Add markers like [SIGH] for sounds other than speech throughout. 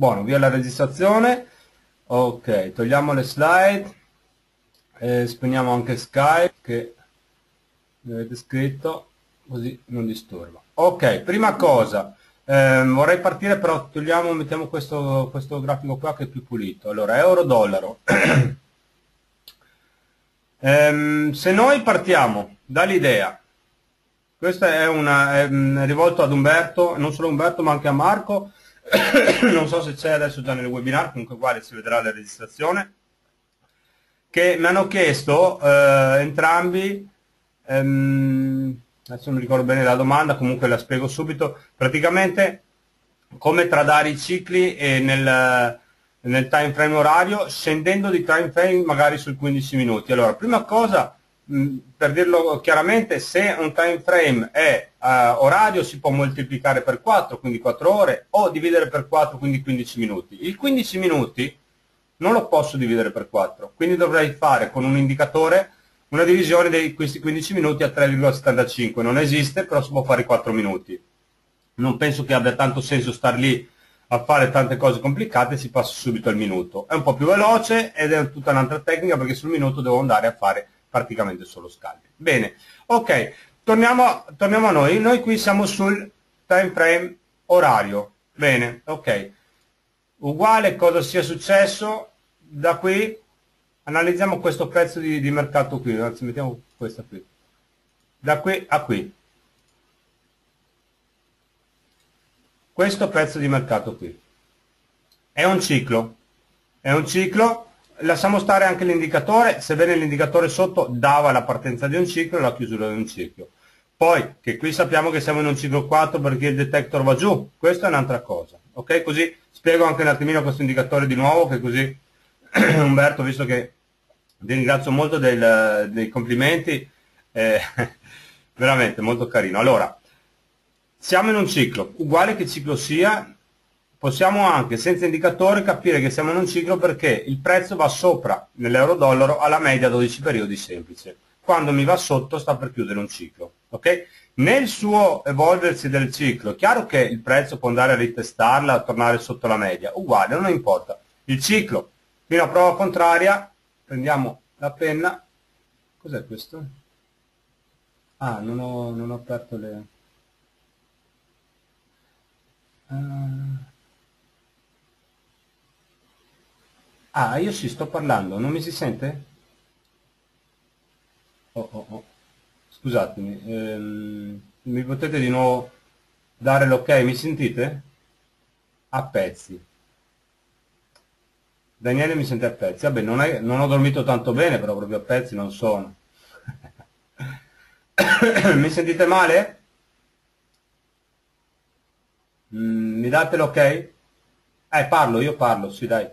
Buono, via la registrazione. Ok, togliamo le slide. E spegniamo anche Skype che mi avete scritto, così non disturba. Ok, prima cosa, eh, vorrei partire però togliamo, mettiamo questo, questo grafico qua che è più pulito. Allora, euro-dollaro. [CLEARS THROAT] ehm, se noi partiamo dall'idea questo è, una, è rivolto ad Umberto, non solo Umberto ma anche a Marco, [COUGHS] non so se c'è adesso già nel webinar, comunque uguale si vedrà la registrazione, che mi hanno chiesto eh, entrambi, ehm, adesso non ricordo bene la domanda, comunque la spiego subito, praticamente come tradare i cicli nel, nel time frame orario scendendo di time frame magari sui 15 minuti. Allora, prima cosa per dirlo chiaramente, se un time frame è uh, orario si può moltiplicare per 4, quindi 4 ore, o dividere per 4, quindi 15 minuti. Il 15 minuti non lo posso dividere per 4, quindi dovrei fare con un indicatore una divisione di questi 15 minuti a 3,75. Non esiste, però si può fare 4 minuti. Non penso che abbia tanto senso star lì a fare tante cose complicate, si passa subito al minuto. È un po' più veloce ed è tutta un'altra tecnica perché sul minuto devo andare a fare praticamente solo scaldi. Bene, ok, torniamo, torniamo a noi. Noi qui siamo sul time frame orario. Bene, ok. Uguale cosa sia successo da qui, analizziamo questo prezzo di, di mercato qui, anzi mettiamo questa qui. Da qui a qui. Questo prezzo di mercato qui. È un ciclo. È un ciclo lasciamo stare anche l'indicatore, sebbene l'indicatore sotto dava la partenza di un ciclo e la chiusura di un ciclo. Poi, che qui sappiamo che siamo in un ciclo 4 perché il detector va giù, questa è un'altra cosa. Ok? Così spiego anche un attimino questo indicatore di nuovo, che così [CLEARS THROAT] Umberto, visto che ti ringrazio molto del, dei complimenti, eh, [LAUGHS] veramente molto carino. Allora, siamo in un ciclo, uguale che ciclo sia, possiamo anche senza indicatore capire che siamo in un ciclo perché il prezzo va sopra nell'euro-dollaro alla media 12 periodi semplice. Quando mi va sotto sta per chiudere un ciclo. Okay? Nel suo evolversi del ciclo, è chiaro che il prezzo può andare a ritestarla, a tornare sotto la media, uguale, non importa. Il ciclo, fino a prova contraria, prendiamo la penna, cos'è questo? Ah, non ho, non ho aperto le... Uh... Ah, io sì, sto parlando, non mi si sente? Oh, oh, oh. Scusatemi, ehm, mi potete di nuovo dare l'ok? Mi sentite? A pezzi. Daniele mi sente a pezzi. Vabbè, non, è, non ho dormito tanto bene, però proprio a pezzi non sono. [COUGHS] mi sentite male? Mm, mi date l'ok? Eh, parlo, io parlo, sì dai.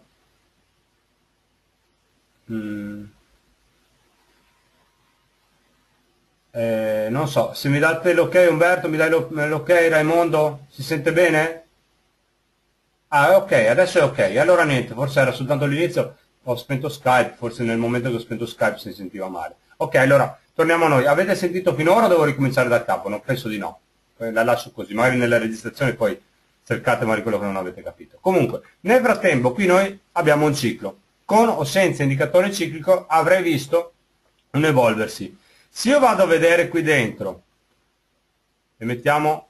Mm. Eh, non so, se mi date l'ok Umberto, mi dai l'ok Raimondo, si sente bene? Ah, ok, adesso è ok. Allora niente, forse era soltanto l'inizio, ho spento Skype, forse nel momento che ho spento Skype si sentiva male. Ok, allora, torniamo a noi. Avete sentito finora o devo ricominciare da capo? Non penso di no. Eh, la lascio così, magari nella registrazione poi cercate magari quello che non avete capito. Comunque, nel frattempo qui noi abbiamo un ciclo con o senza indicatore ciclico avrei visto un evolversi. Se io vado a vedere qui dentro e mettiamo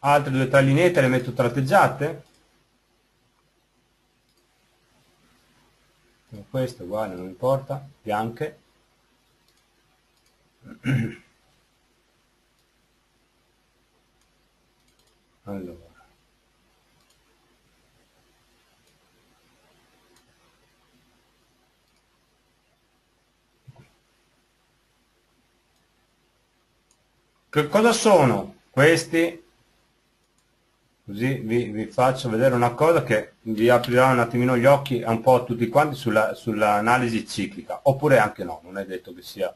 altre due tre lineette, le metto tratteggiate, questo uguale, non importa, bianche. [CLEARS THROAT] Allora. Che cosa sono questi? Così vi, vi, faccio vedere una cosa che vi aprirà un attimino gli occhi un po' a tutti quanti sull'analisi sull ciclica, oppure anche no, non è detto che sia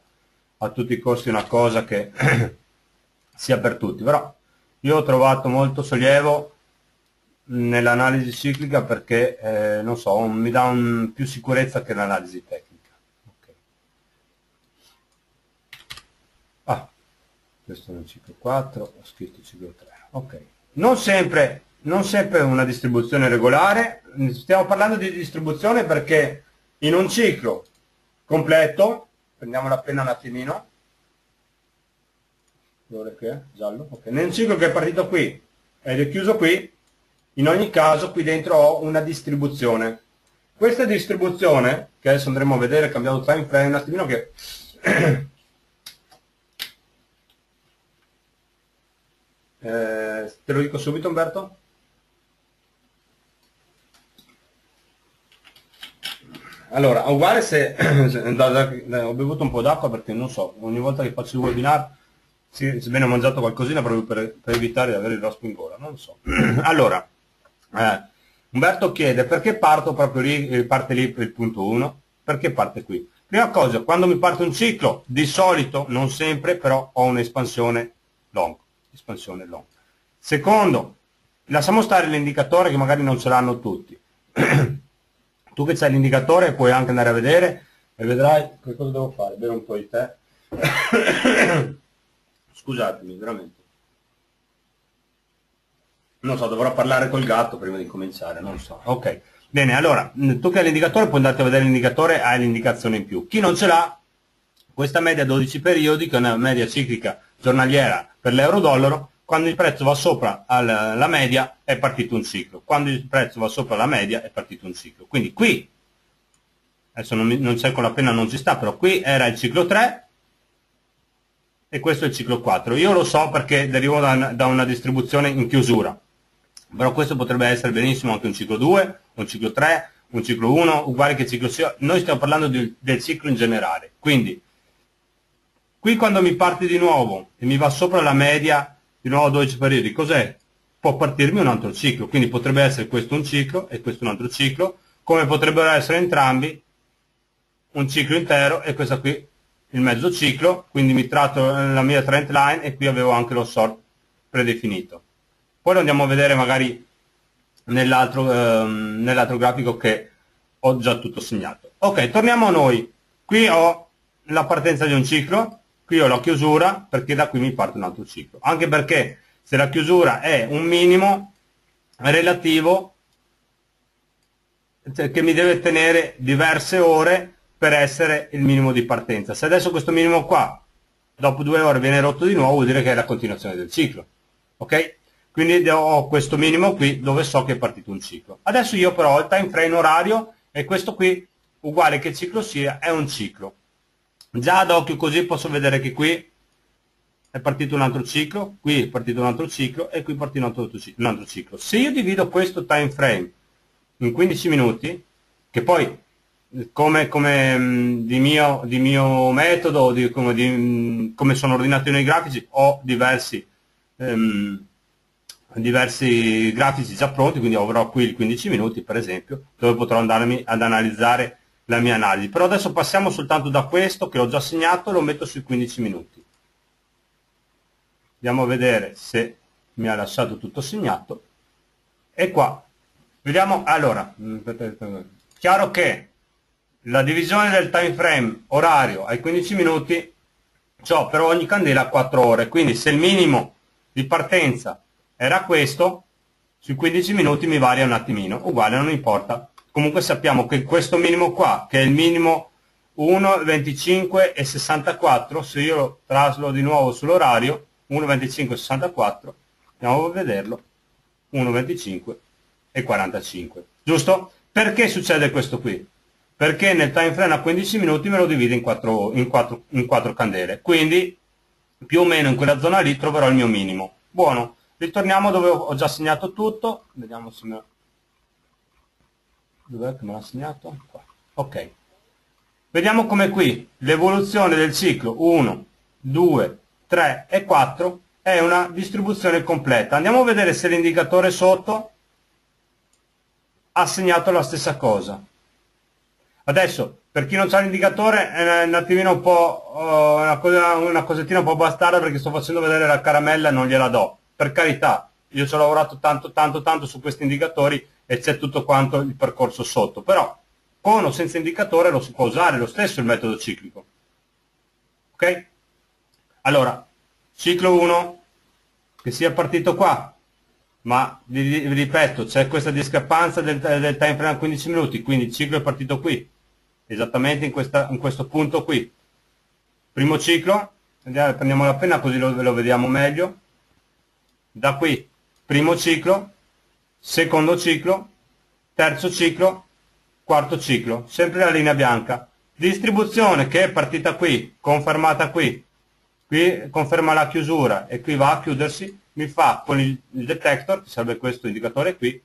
a tutti i costi una cosa che [CLEARS THROAT] sia per tutti, però io ho trovato molto sollievo nell'analisi ciclica perché, eh, non so, mi dà un, più sicurezza che l'analisi tecnica. Questo è un ciclo 4, ho scritto ciclo 3, ok. Non sempre non sempre una distribuzione regolare, stiamo parlando di distribuzione perché in un ciclo completo, prendiamo la penna un attimino, che giallo, okay. nel ciclo che è partito qui ed è chiuso qui, in ogni caso qui dentro ho una distribuzione. Questa distribuzione, che adesso andremo a vedere cambiato time frame, un attimino che [CLEARS THROAT] eh, te lo dico subito Umberto? Allora, uguale se, [CLEARS THROAT] ho bevuto un po' d'acqua perché non so, ogni volta che faccio il webinar sì, ho mangiato qualcosina proprio per, per, evitare di avere il rospo in gola, non so. [CLEARS THROAT] allora, eh, Umberto chiede perché parto proprio lì, eh, parte lì il punto 1, perché parte qui? Prima cosa, quando mi parte un ciclo, di solito, non sempre, però ho un'espansione long. Espansione long. Secondo, lasciamo stare l'indicatore che magari non ce l'hanno tutti. [CLEARS THROAT] tu che c'hai l'indicatore puoi anche andare a vedere e vedrai che cosa devo fare, bere un po' di tè. [CLEARS THROAT] Scusatemi, veramente. Non so, dovrò parlare col gatto prima di cominciare, non so. Ok. Bene, allora, tu che hai l'indicatore puoi andarti a vedere l'indicatore, hai l'indicazione in più. Chi non ce l'ha, questa media 12 periodi, che è una media ciclica giornaliera per l'euro-dollaro, quando il prezzo va sopra la media è partito un ciclo, quando il prezzo va sopra la media è partito un ciclo. Quindi qui, adesso non, non c'è con la penna, non ci sta, però qui era il ciclo 3, e questo è il ciclo 4. Io lo so perché derivo da, da una distribuzione in chiusura, però questo potrebbe essere benissimo anche un ciclo 2, un ciclo 3, un ciclo 1, uguale che ciclo 6. Noi stiamo parlando di, del ciclo in generale. Quindi, qui quando mi parte di nuovo e mi va sopra la media, di nuovo 12 periodi, cos'è? Può partirmi un altro ciclo, quindi potrebbe essere questo un ciclo e questo un altro ciclo, come potrebbero essere entrambi un ciclo intero e questa qui il mezzo ciclo, quindi mi tratto la mia trend line e qui avevo anche lo sort predefinito. Poi lo andiamo a vedere magari nell'altro, ehm, nell'altro grafico che ho già tutto segnato. Ok, torniamo a noi. Qui ho la partenza di un ciclo, qui ho la chiusura, perché da qui mi parte un altro ciclo. Anche perché se la chiusura è un minimo relativo, cioè che mi deve tenere diverse ore per essere il minimo di partenza. Se adesso questo minimo qua, dopo due ore viene rotto di nuovo, vuol dire che è la continuazione del ciclo. Ok? Quindi ho questo minimo qui dove so che è partito un ciclo. Adesso io però ho il time frame orario e questo qui, uguale che ciclo sia, è un ciclo. Già ad occhio così posso vedere che qui è partito un altro ciclo, qui è partito un altro ciclo e qui è partito un altro. Un altro ciclo. Se io divido questo time frame in 15 minuti, che poi come, come mm, di, mio, di, mio, metodo, di, come, di, mm, come, sono ordinato nei grafici, ho diversi, ehm, diversi grafici già pronti, quindi avrò qui il 15 minuti per esempio, dove potrò andarmi ad analizzare la mia analisi. Però adesso passiamo soltanto da questo che ho già segnato e lo metto sui 15 minuti. Andiamo a vedere se mi ha lasciato tutto segnato. E qua, vediamo, allora, mm, chiaro che la divisione del time frame orario ai 15 minuti ho per ogni candela 4 ore quindi se il minimo di partenza era questo sui 15 minuti mi varia un attimino uguale non importa comunque sappiamo che questo minimo qua che è il minimo 1, 25 e 64 se io lo traslo di nuovo sull'orario 1, 25 64 andiamo a vederlo 1, 25 e 45 giusto? perché succede questo qui? perché nel time frame a 15 minuti me lo divide in 4, in 4, in 4 candele. Quindi più o meno in quella zona lì troverò il mio minimo. Buono, ritorniamo dove ho già segnato tutto. Vediamo se me... Dov'è che me l'ha segnato? Qua. Ok. Vediamo come qui l'evoluzione del ciclo 1, 2, 3 e 4 è una distribuzione completa. Andiamo a vedere se l'indicatore sotto ha segnato la stessa cosa. Adesso, per chi non ha l'indicatore, è un attimino un po' uh, una, cosa, una cosettina un po' bastarda perché sto facendo vedere la caramella e non gliela do. Per carità, io ci ho lavorato tanto, tanto, tanto su questi indicatori e c'è tutto quanto il percorso sotto. Però, con o senza indicatore lo si può usare lo stesso il metodo ciclico. Ok? Allora, ciclo 1, che sia partito qua, ma vi ripeto, c'è questa discrepanza del, del time frame a 15 minuti, quindi il ciclo è partito qui, esattamente in, questa, in questo punto qui. Primo ciclo, prendiamo la penna così lo, lo vediamo meglio. Da qui, primo ciclo, secondo ciclo, terzo ciclo, quarto ciclo, sempre la linea bianca. Distribuzione che è partita qui, confermata qui, qui conferma la chiusura e qui va a chiudersi, mi fa con il, detector, che serve questo indicatore qui,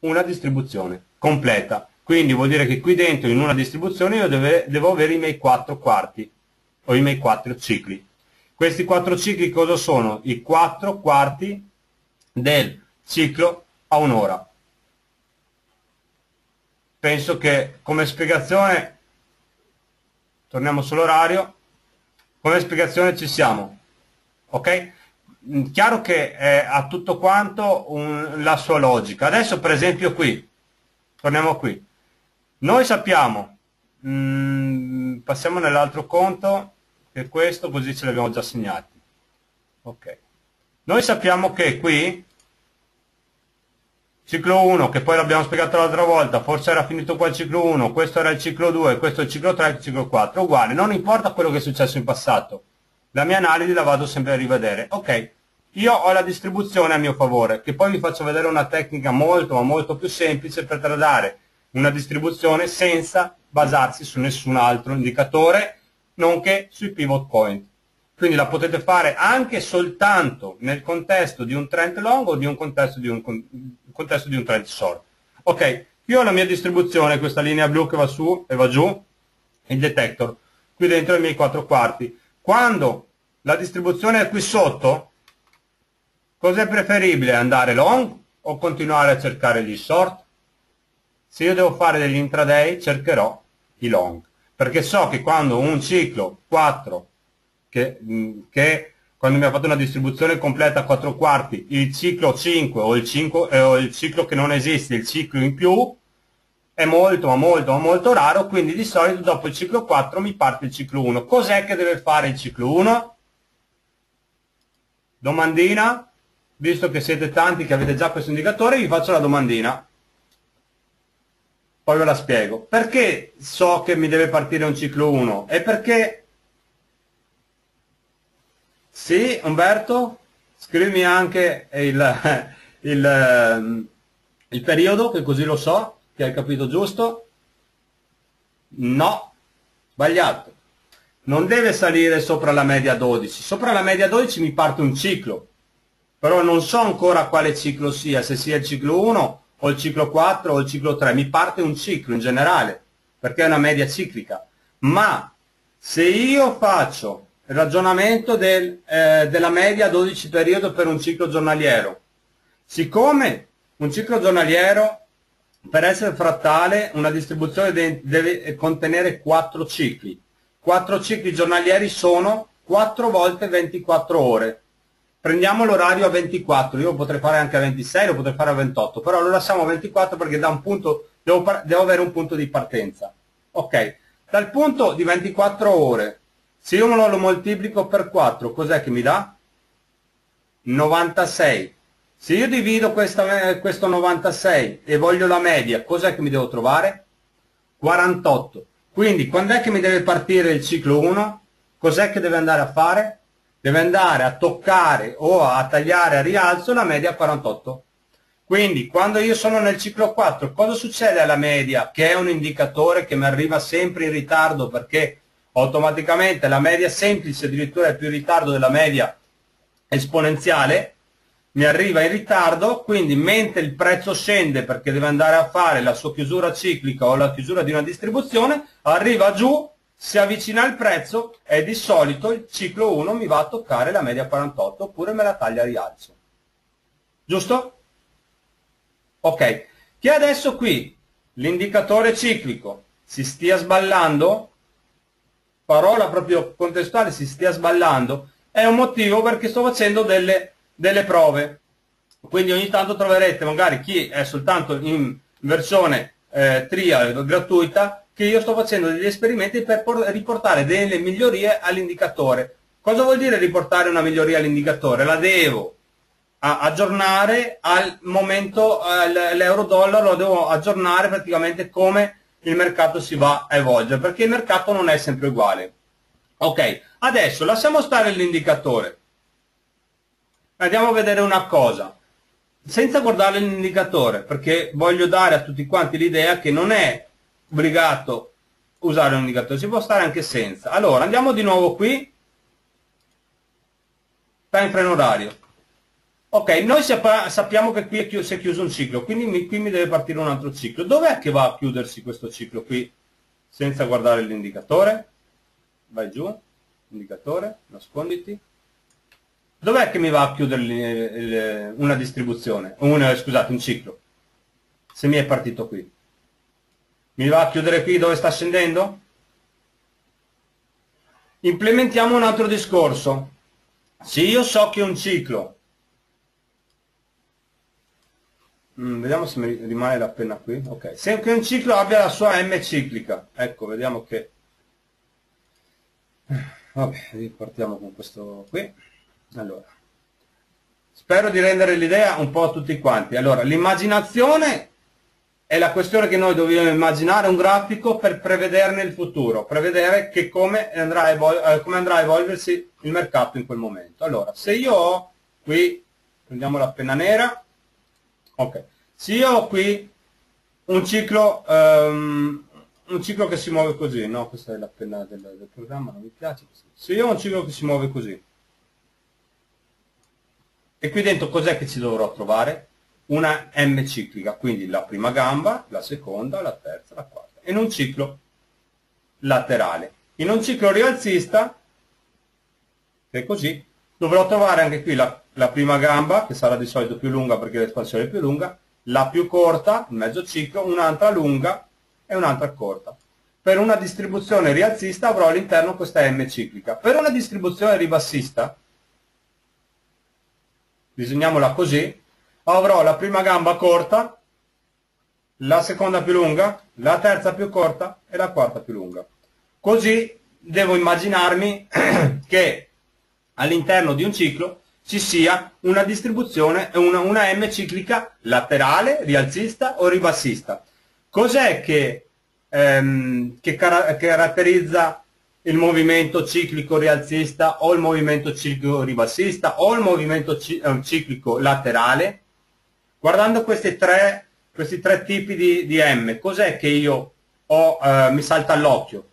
una distribuzione completa. Quindi vuol dire che qui dentro in una distribuzione io deve, devo avere i miei quattro quarti o i miei quattro cicli. Questi quattro cicli cosa sono? I quattro quarti del ciclo a un'ora. Penso che come spiegazione, torniamo sull'orario, come spiegazione ci siamo. Ok? Chiaro che ha tutto quanto un, la sua logica. Adesso per esempio qui, torniamo qui. Noi sappiamo, mh, mm, passiamo nell'altro conto, che questo così ce l'abbiamo già segnati. Ok. Noi sappiamo che qui, ciclo 1, che poi l'abbiamo spiegato l'altra volta, forse era finito qua il ciclo 1, questo era il ciclo 2, questo è il ciclo 3, il ciclo 4, uguale, non importa quello che è successo in passato, la mia analisi la vado sempre a rivedere. Ok, io ho la distribuzione a mio favore, che poi vi faccio vedere una tecnica molto ma molto più semplice per tradare una distribuzione senza basarsi su nessun altro indicatore nonché sui pivot point. Quindi la potete fare anche soltanto nel contesto di un trend long o di un contesto di un, contesto di un trend short. Ok, io ho la mia distribuzione, questa linea blu che va su e va giù, il detector, qui dentro i miei quattro quarti. Quando la distribuzione è qui sotto, cos'è preferibile? Andare long o continuare a cercare gli short? Se io devo fare degli intraday, cercherò i long perché so che quando un ciclo 4 che, che quando mi ha fatto una distribuzione completa a 4 quarti, il ciclo 5 o il, 5, eh, o il ciclo che non esiste, il ciclo in più, è molto ma molto ma molto raro, quindi di solito dopo il ciclo 4 mi parte il ciclo 1. Cos'è che deve fare il ciclo 1? Domandina, visto che siete tanti che avete già questo indicatore, vi faccio la domandina poi ve la spiego. Perché so che mi deve partire un ciclo 1? È perché... Sì, Umberto? Scrivimi anche il, [LAUGHS] il, ehm, il periodo, che così lo so, che hai capito giusto. No, sbagliato. Non deve salire sopra la media 12. Sopra la media 12 mi parte un ciclo. Però non so ancora quale ciclo sia, se sia il ciclo 1 o il ciclo 4 o il ciclo 3, mi parte un ciclo in generale, perché è una media ciclica. Ma se io faccio ragionamento del, eh, della media 12 periodo per un ciclo giornaliero, siccome un ciclo giornaliero per essere frattale una distribuzione de deve contenere 4 cicli. 4 cicli giornalieri sono 4 volte 24 ore prendiamo l'orario a 24, io potrei fare anche a 26, lo potrei fare a 28, però lo lasciamo a 24 perché da un punto, devo, devo avere un punto di partenza. Ok, dal punto di 24 ore, se io lo moltiplico per 4, cos'è che mi dà? 96. Se io divido questa, questo 96 e voglio la media, cos'è che mi devo trovare? 48. Quindi, quando è che mi deve partire il ciclo 1? Cos'è che deve andare a fare? deve andare a toccare o a tagliare a rialzo la media 48. Quindi quando io sono nel ciclo 4, cosa succede alla media? Che è un indicatore che mi arriva sempre in ritardo perché automaticamente la media semplice addirittura è più in ritardo della media esponenziale, mi arriva in ritardo, quindi mentre il prezzo scende perché deve andare a fare la sua chiusura ciclica o la chiusura di una distribuzione, arriva giù si avvicina al prezzo e di solito il ciclo 1 mi va a toccare la media 48 oppure me la taglia a rialzo. Giusto? Ok, che adesso qui l'indicatore ciclico si stia sballando, parola proprio contestuale, si stia sballando, è un motivo perché sto facendo delle, delle prove. Quindi ogni tanto troverete magari chi è soltanto in versione eh, trial gratuita che io sto facendo degli esperimenti per riportare delle migliorie all'indicatore. Cosa vuol dire riportare una miglioria all'indicatore? La devo aggiornare al momento l'euro dollaro lo devo aggiornare praticamente come il mercato si va a evolvere perché il mercato non è sempre uguale. Ok adesso lasciamo stare l'indicatore. Andiamo a vedere una cosa. Senza guardare l'indicatore perché voglio dare a tutti quanti l'idea che non è obbligato usare un indicatore si può stare anche senza. Allora andiamo di nuovo qui. Time frame orario ok noi sappiamo che qui si è chiuso un ciclo quindi qui mi deve partire un altro ciclo. Dov'è che va a chiudersi questo ciclo qui senza guardare l'indicatore? Vai giù indicatore nasconditi. Dov'è che mi va a chiudere una distribuzione? Un, scusate un ciclo. Se mi è partito qui. Mi va a chiudere qui dove sta scendendo? Implementiamo un altro discorso. Se io so che un ciclo, mm, vediamo se mi rimane la penna qui, ok, se un ciclo abbia la sua M ciclica, ecco, vediamo che, [SIGHS] vabbè, ripartiamo con questo qui, allora, spero di rendere l'idea un po' a tutti quanti, allora, l'immaginazione è la questione che noi dobbiamo immaginare un grafico per prevederne il futuro, prevedere che come andrà, eh, come andrà a evolversi il mercato in quel momento. Allora, se io ho qui, prendiamo la penna nera, ok, se io ho qui un ciclo, um, un ciclo che si muove così, no, questa è la penna del, del programma, non mi piace, se io ho un ciclo che si muove così, e qui dentro cos'è che ci dovrò trovare? una M ciclica, quindi la prima gamba, la seconda, la terza, la quarta, in un ciclo laterale. In un ciclo rialzista, che è così, dovrò trovare anche qui la, la prima gamba, che sarà di solito più lunga perché l'espansione è più lunga, la più corta, mezzo ciclo, un'altra lunga e un'altra corta. Per una distribuzione rialzista avrò all'interno questa M ciclica. Per una distribuzione ribassista, disegniamola così, avrò la prima gamba corta, la seconda più lunga, la terza più corta e la quarta più lunga. Così devo immaginarmi [CLEARS THROAT] che all'interno di un ciclo ci sia una distribuzione, una, una M ciclica laterale, rialzista o ribassista. Cos'è che, ehm, che car caratterizza il movimento ciclico rialzista o il movimento ciclico ribassista o il movimento eh, ciclico laterale? Guardando questi tre, questi tre tipi di, di M, cos'è che io ho, eh, mi salta all'occhio?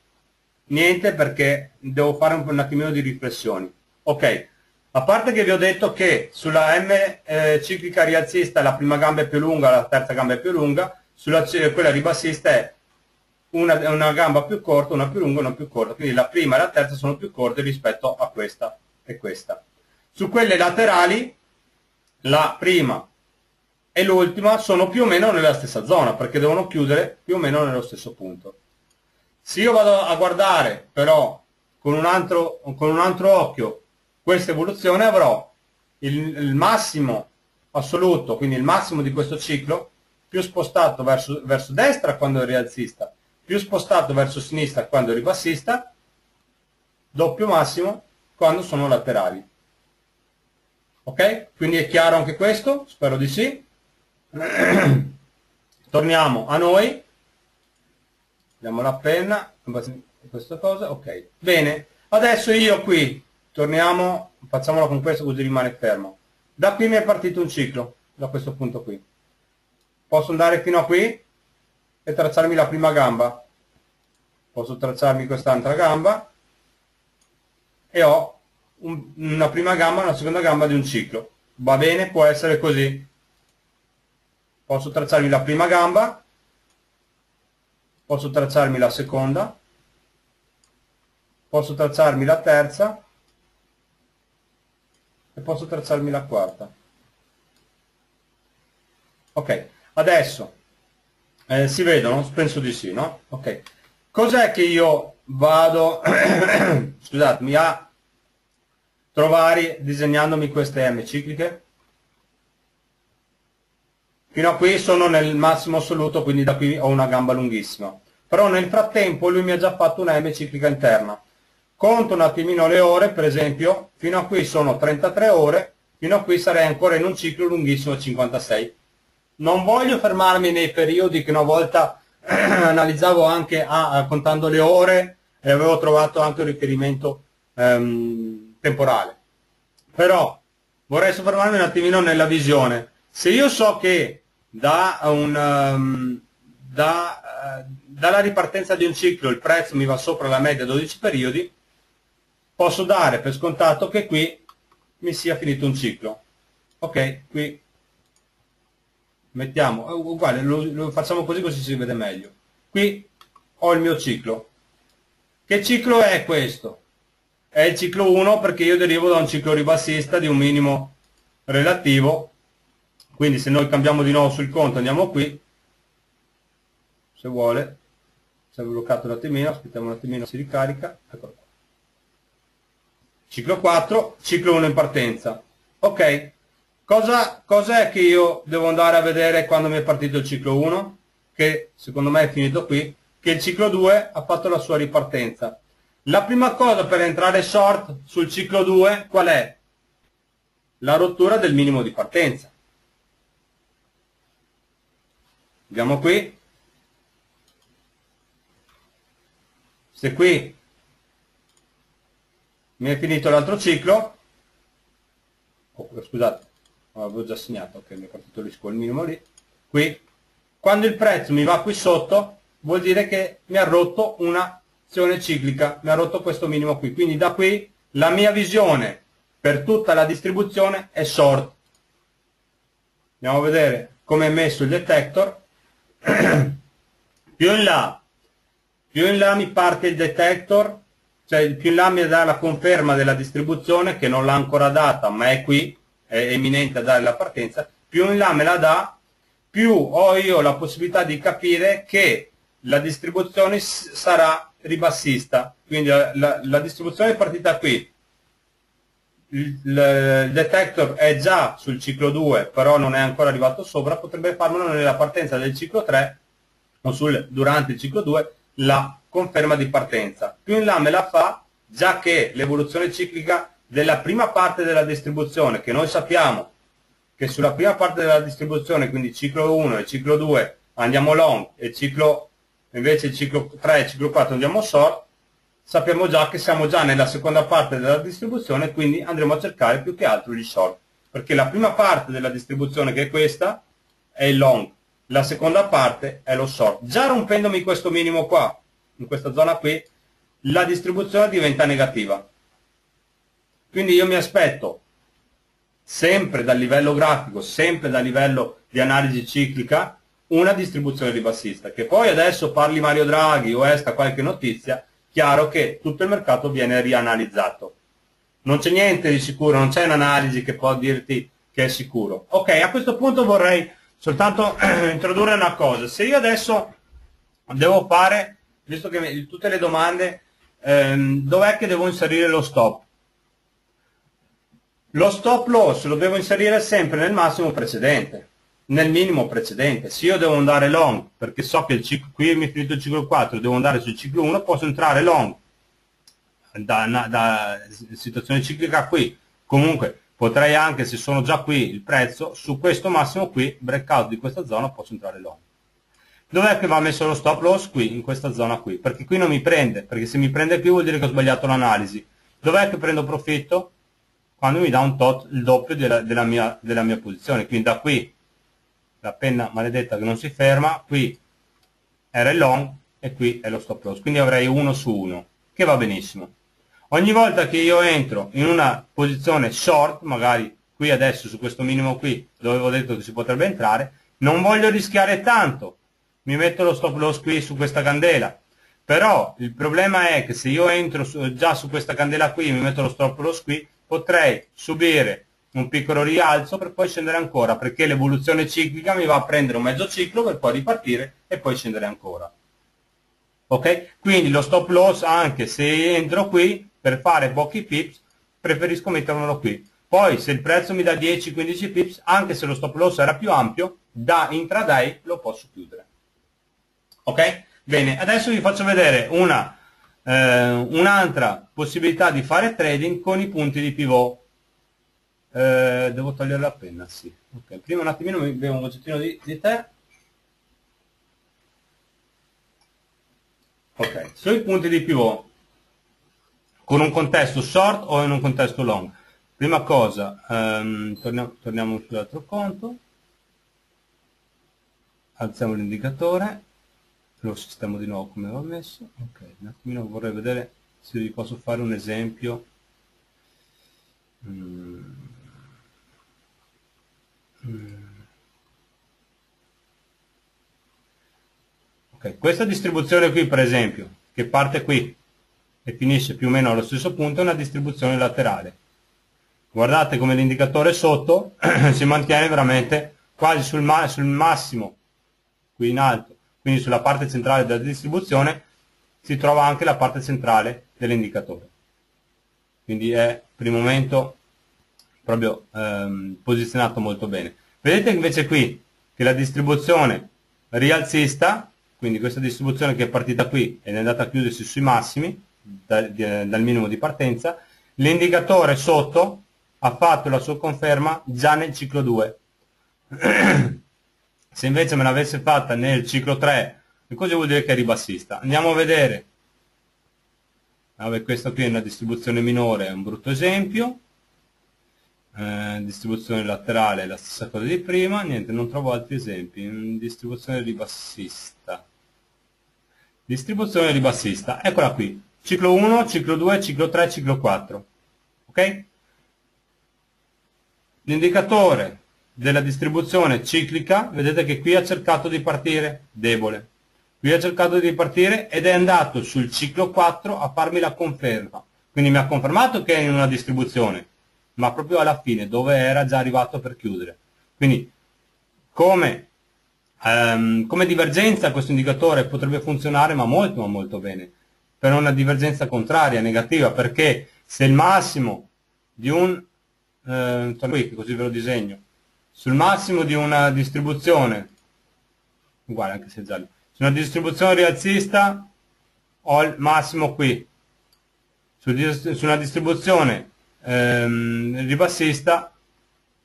Niente perché devo fare un, un attimino di riflessioni. Ok, a parte che vi ho detto che sulla M eh, ciclica rialzista la prima gamba è più lunga, la terza gamba è più lunga, sulla quella ribassista è una, una, gamba più corta, una più lunga, una più corta, quindi la prima e la terza sono più corte rispetto a questa e questa. Su quelle laterali la prima e l'ultima sono più o meno nella stessa zona perché devono chiudere più o meno nello stesso punto. Se io vado a guardare però con un altro, con un altro occhio questa evoluzione avrò il, il, massimo assoluto, quindi il massimo di questo ciclo, più spostato verso, verso destra quando è rialzista, più spostato verso sinistra quando è ribassista, doppio massimo quando sono laterali. Ok? Quindi è chiaro anche questo? Spero di sì. [CLEARS THROAT] torniamo a noi diamo la penna questa cosa ok bene adesso io qui torniamo facciamolo con questo così rimane fermo. Da qui mi è partito un ciclo da questo punto qui. Posso andare fino a qui e tracciarmi la prima gamba. Posso tracciarmi quest'altra gamba e ho un, una prima gamba e una seconda gamba di un ciclo. Va bene può essere così. Posso tracciarmi la prima gamba posso tracciarmi la seconda posso tracciarmi la terza e posso tracciarmi la quarta ok adesso eh, si vedono? penso di sì no? ok cos'è che io vado [COUGHS] scusatemi a trovare disegnandomi queste M cicliche Fino a qui sono nel massimo assoluto, quindi da qui ho una gamba lunghissima. Però nel frattempo lui mi ha già fatto una M ciclica interna. Conto un attimino le ore, per esempio, fino a qui sono 33 ore, fino a qui sarei ancora in un ciclo lunghissimo 56. Non voglio fermarmi nei periodi che una volta [CLEARS THROAT] analizzavo anche a, a, contando le ore e avevo trovato anche un riferimento ehm, temporale. Però vorrei soffermarmi un attimino nella visione. Se io so che da un, um, da, uh, dalla ripartenza di un ciclo il prezzo mi va sopra la media 12 periodi, posso dare per scontato che qui mi sia finito un ciclo. Ok, qui mettiamo, uguale, lo, lo facciamo così così si vede meglio. Qui ho il mio ciclo. Che ciclo è questo? È il ciclo 1 perché io derivo da un ciclo ribassista di un minimo relativo, quindi se noi cambiamo di nuovo sul conto andiamo qui, se vuole, si è bloccato un attimino, aspettiamo un attimino, si ricarica, eccolo qua. Ciclo 4, ciclo 1 in partenza. Ok, cosa, cos'è che io devo andare a vedere quando mi è partito il ciclo 1? Che secondo me è finito qui, che il ciclo 2 ha fatto la sua ripartenza. La prima cosa per entrare short sul ciclo 2 qual è? La rottura del minimo di partenza. Andiamo qui. Se qui mi è finito l'altro ciclo, oh, scusate, avevo già segnato che mi è partito il il minimo lì, qui, quando il prezzo mi va qui sotto, vuol dire che mi ha rotto un'azione ciclica, mi ha rotto questo minimo qui, quindi da qui la mia visione per tutta la distribuzione è short. Andiamo a vedere come è messo il detector. [CLEARS THROAT] più in là, più in là mi parte il detector cioè più in là mi dà la conferma della distribuzione che non l'ha ancora data ma è qui, è eminente a dare la partenza, più in là me la dà, più ho io la possibilità di capire che la distribuzione sarà ribassista, quindi la, la, la distribuzione è partita qui, il, il, detector è già sul ciclo 2 però non è ancora arrivato sopra, potrebbe farmelo nella partenza del ciclo 3 o sul, durante il ciclo 2 la conferma di partenza. Più in là me la fa, già che l'evoluzione ciclica della prima parte della distribuzione, che noi sappiamo che sulla prima parte della distribuzione, quindi ciclo 1 e ciclo 2 andiamo long e ciclo, invece ciclo 3 e ciclo 4 andiamo short, sappiamo già che siamo già nella seconda parte della distribuzione, quindi andremo a cercare più che altro gli short, perché la prima parte della distribuzione che è questa è il long, la seconda parte è lo short. Già rompendomi questo minimo qua, in questa zona qui, la distribuzione diventa negativa. Quindi io mi aspetto sempre dal livello grafico, sempre dal livello di analisi ciclica, una distribuzione ribassista. Che poi adesso parli Mario Draghi o esca qualche notizia, chiaro che tutto il mercato viene rianalizzato. Non c'è niente di sicuro, non c'è un'analisi che può dirti che è sicuro. Ok, a questo punto vorrei soltanto introdurre una cosa. Se io adesso devo fare visto che tutte le domande, ehm, dov'è che devo inserire lo stop? Lo stop loss lo devo inserire sempre nel massimo precedente, nel minimo precedente. Se io devo andare long, perché so che il ciclo, qui mi è finito il ciclo 4, devo andare sul ciclo 1, posso entrare long da, da situazione ciclica qui. Comunque potrei anche, se sono già qui il prezzo, su questo massimo qui, breakout di questa zona, posso entrare long. Dov'è che va messo lo stop loss? Qui, in questa zona qui, perché qui non mi prende, perché se mi prende qui vuol dire che ho sbagliato l'analisi. Dov'è che prendo profitto? Quando mi dà un tot il doppio della, della, mia, della mia posizione, quindi da qui, la penna maledetta che non si ferma, qui era il long e qui è lo stop loss, quindi avrei 1 su 1, che va benissimo. Ogni volta che io entro in una posizione short, magari qui adesso su questo minimo qui, dove avevo detto che si potrebbe entrare, non voglio rischiare tanto, mi metto lo stop loss qui su questa candela. Però il problema è che se io entro su, già su questa candela qui mi metto lo stop loss qui, potrei subire un piccolo rialzo per poi scendere ancora, perché l'evoluzione ciclica mi va a prendere un mezzo ciclo per poi ripartire e poi scendere ancora. Ok? Quindi lo stop loss, anche se entro qui, per fare pochi pips, preferisco metterlo qui. Poi se il prezzo mi dà 10-15 pips, anche se lo stop loss era più ampio, da intraday lo posso chiudere. Ok? Bene, adesso vi faccio vedere una, eh, un'altra possibilità di fare trading con i punti di pivot. Eh, devo togliere la penna, sì. Ok, prima un attimino mi bevo un goccino di, di tè. Ok, sui punti di pivot, con un contesto short o in un contesto long. Prima cosa, um, torniamo, torniamo sull'altro conto, alziamo l'indicatore, lo sistemo di nuovo come avevo messo, ok, un attimino vorrei vedere se vi posso fare un esempio. Mm. Mm. Okay. Questa distribuzione qui, per esempio, che parte qui e finisce più o meno allo stesso punto, è una distribuzione laterale. Guardate come l'indicatore sotto [CLEARS THROAT] si mantiene veramente quasi sul, ma sul massimo, qui in alto, quindi sulla parte centrale della distribuzione si trova anche la parte centrale dell'indicatore. Quindi è per il momento proprio ehm, posizionato molto bene. Vedete invece qui che la distribuzione rialzista quindi questa distribuzione che è partita qui ed è andata a chiudersi sui massimi da, di, dal minimo di partenza. L'indicatore sotto ha fatto la sua conferma già nel ciclo 2 [CLEARS THROAT] se invece me l'avesse fatta nel ciclo 3 cosa vuol dire che è ribassista? Andiamo a vedere. Vabbè, questa qui è una distribuzione minore è un brutto esempio. Eh, distribuzione laterale la stessa cosa di prima. Niente non trovo altri esempi. Distribuzione ribassista. Distribuzione ribassista. Eccola qui ciclo 1 ciclo 2 ciclo 3 ciclo 4 ok? L'indicatore della distribuzione ciclica vedete che qui ha cercato di partire debole. Qui ha cercato di partire ed è andato sul ciclo 4 a farmi la conferma. Quindi mi ha confermato che è in una distribuzione ma proprio alla fine dove era già arrivato per chiudere. Quindi come, um, come divergenza questo indicatore potrebbe funzionare ma molto ma molto bene per una divergenza contraria, negativa perché se il massimo di un eh, qui così ve lo disegno sul massimo di una distribuzione uguale anche se è giallo su una distribuzione rialzista ho il massimo qui su, su una distribuzione ehm, ribassista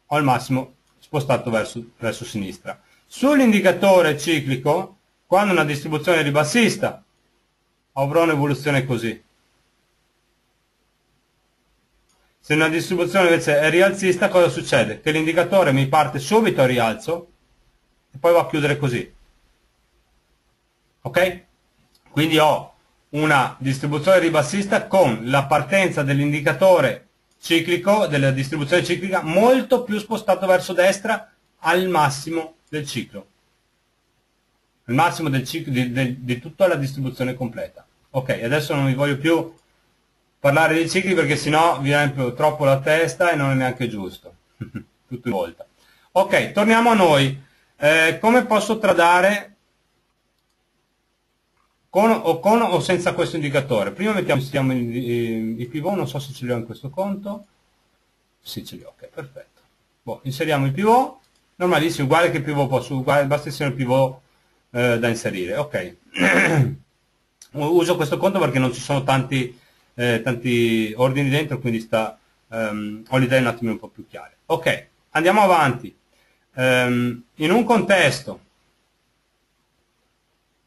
ho il massimo spostato verso, verso sinistra. Sull'indicatore ciclico, quando una distribuzione ribassista, avrò un'evoluzione così. Se una distribuzione invece è rialzista, cosa succede? Che l'indicatore mi parte subito a rialzo e poi va a chiudere così. Ok? Quindi ho una distribuzione ribassista con la partenza dell'indicatore ciclico, della distribuzione ciclica, molto più spostato verso destra al massimo del ciclo. Il massimo del ciclo, di, di, di tutta la distribuzione completa. Ok, adesso non vi voglio più parlare dei cicli perché sennò vi riempio troppo la testa e non è neanche giusto. [LAUGHS] Tutto in volta. Ok, torniamo a noi. Eh, come posso tradare con o, con o senza questo indicatore. Prima mettiamo, i, i, i, pivot, non so se ce li ho in questo conto. Sì, ce li ho, ok, perfetto. Boh, inseriamo il pivot, normalissimo, uguale che il pivot posso, uguale, basta essere il pivot eh, da inserire, ok. Uso questo conto perché non ci sono tanti, eh, tanti ordini dentro, quindi sta, um, ho le idee un attimo un po' più chiare. Ok, andiamo avanti. Um, in un contesto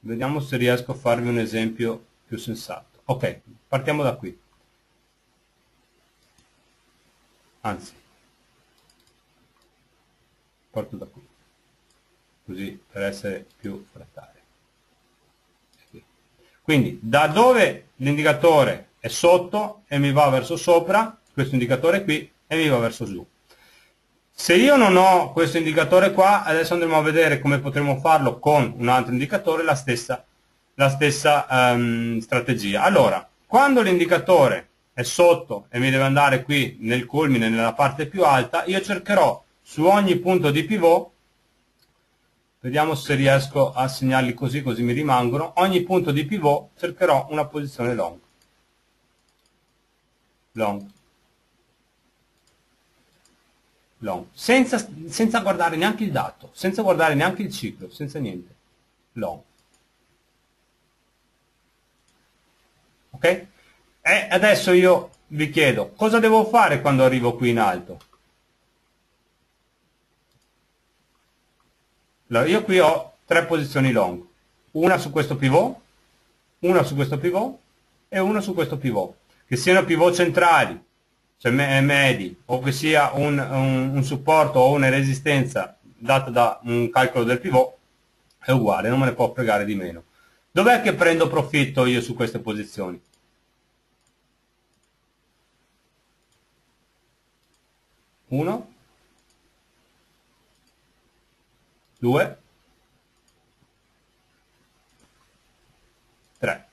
Vediamo se riesco a farvi un esempio più sensato. Ok, partiamo da qui. Anzi, parto da qui. Così, per essere più frattale. Quindi, da dove l'indicatore è sotto e mi va verso sopra, questo indicatore qui, e mi va verso giù. Se io non ho questo indicatore qua, adesso andremo a vedere come potremo farlo con un altro indicatore, la stessa, la stessa um, strategia. Allora, quando l'indicatore è sotto e mi deve andare qui nel culmine, nella parte più alta, io cercherò su ogni punto di pivot, vediamo se riesco a segnarli così, così mi rimangono, ogni punto di pivot cercherò una posizione long. Long long, senza, senza guardare neanche il dato, senza guardare neanche il ciclo, senza niente, long. Ok? E adesso io vi chiedo, cosa devo fare quando arrivo qui in alto? Allora, io qui ho tre posizioni long, una su questo pivot, una su questo pivot e una su questo pivot. Che siano pivot centrali, cioè medi, o che sia un, un, un supporto o una resistenza data da un calcolo del pivot, è uguale, non me ne può fregare di meno. Dov'è che prendo profitto io su queste posizioni? Uno, due, tre.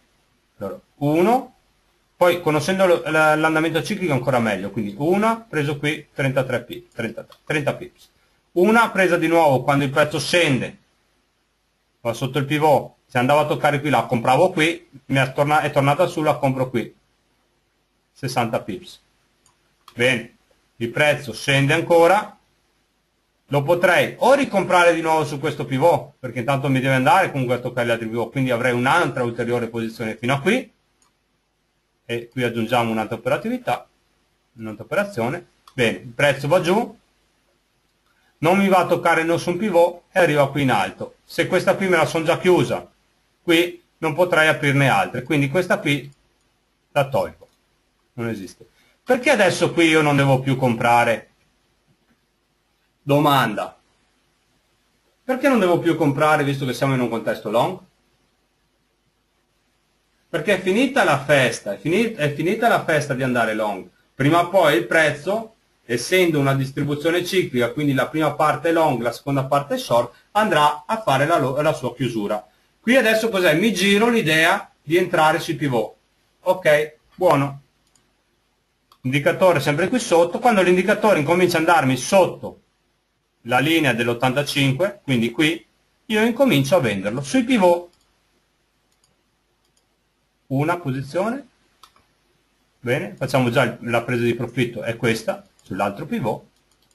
Allora, uno, poi conoscendo l'andamento ciclico ancora meglio, quindi una preso qui 33 pips, 30, 30 pips. Una presa di nuovo quando il prezzo scende, va sotto il pivot, se andavo a toccare qui la compravo qui, mi è, torna, è tornata su, la compro qui, 60 pips. Bene, il prezzo scende ancora, lo potrei o ricomprare di nuovo su questo pivot, perché intanto mi deve andare comunque a toccare gli altri pivot, quindi avrei un'altra ulteriore posizione fino a qui, e qui aggiungiamo un'altra operatività, un'altra operazione, bene, il prezzo va giù, non mi va a toccare nessun pivot e arriva qui in alto. Se questa qui me la sono già chiusa, qui non potrei aprirne altre, quindi questa qui la tolgo, non esiste. Perché adesso qui io non devo più comprare? Domanda. Perché non devo più comprare visto che siamo in un contesto long? Perché è finita la festa, è finita, è finita la festa di andare long. Prima o poi il prezzo essendo una distribuzione ciclica, quindi la prima parte long, la seconda parte short, andrà a fare la, la sua chiusura. Qui adesso cos'è? Mi giro l'idea di entrare sui pivot. Ok, buono. Indicatore sempre qui sotto. Quando l'indicatore incomincia ad andarmi sotto la linea dell'85, quindi qui, io incomincio a venderlo. Sui pivot, una posizione, bene, facciamo già la presa di profitto, è questa, sull'altro pivot,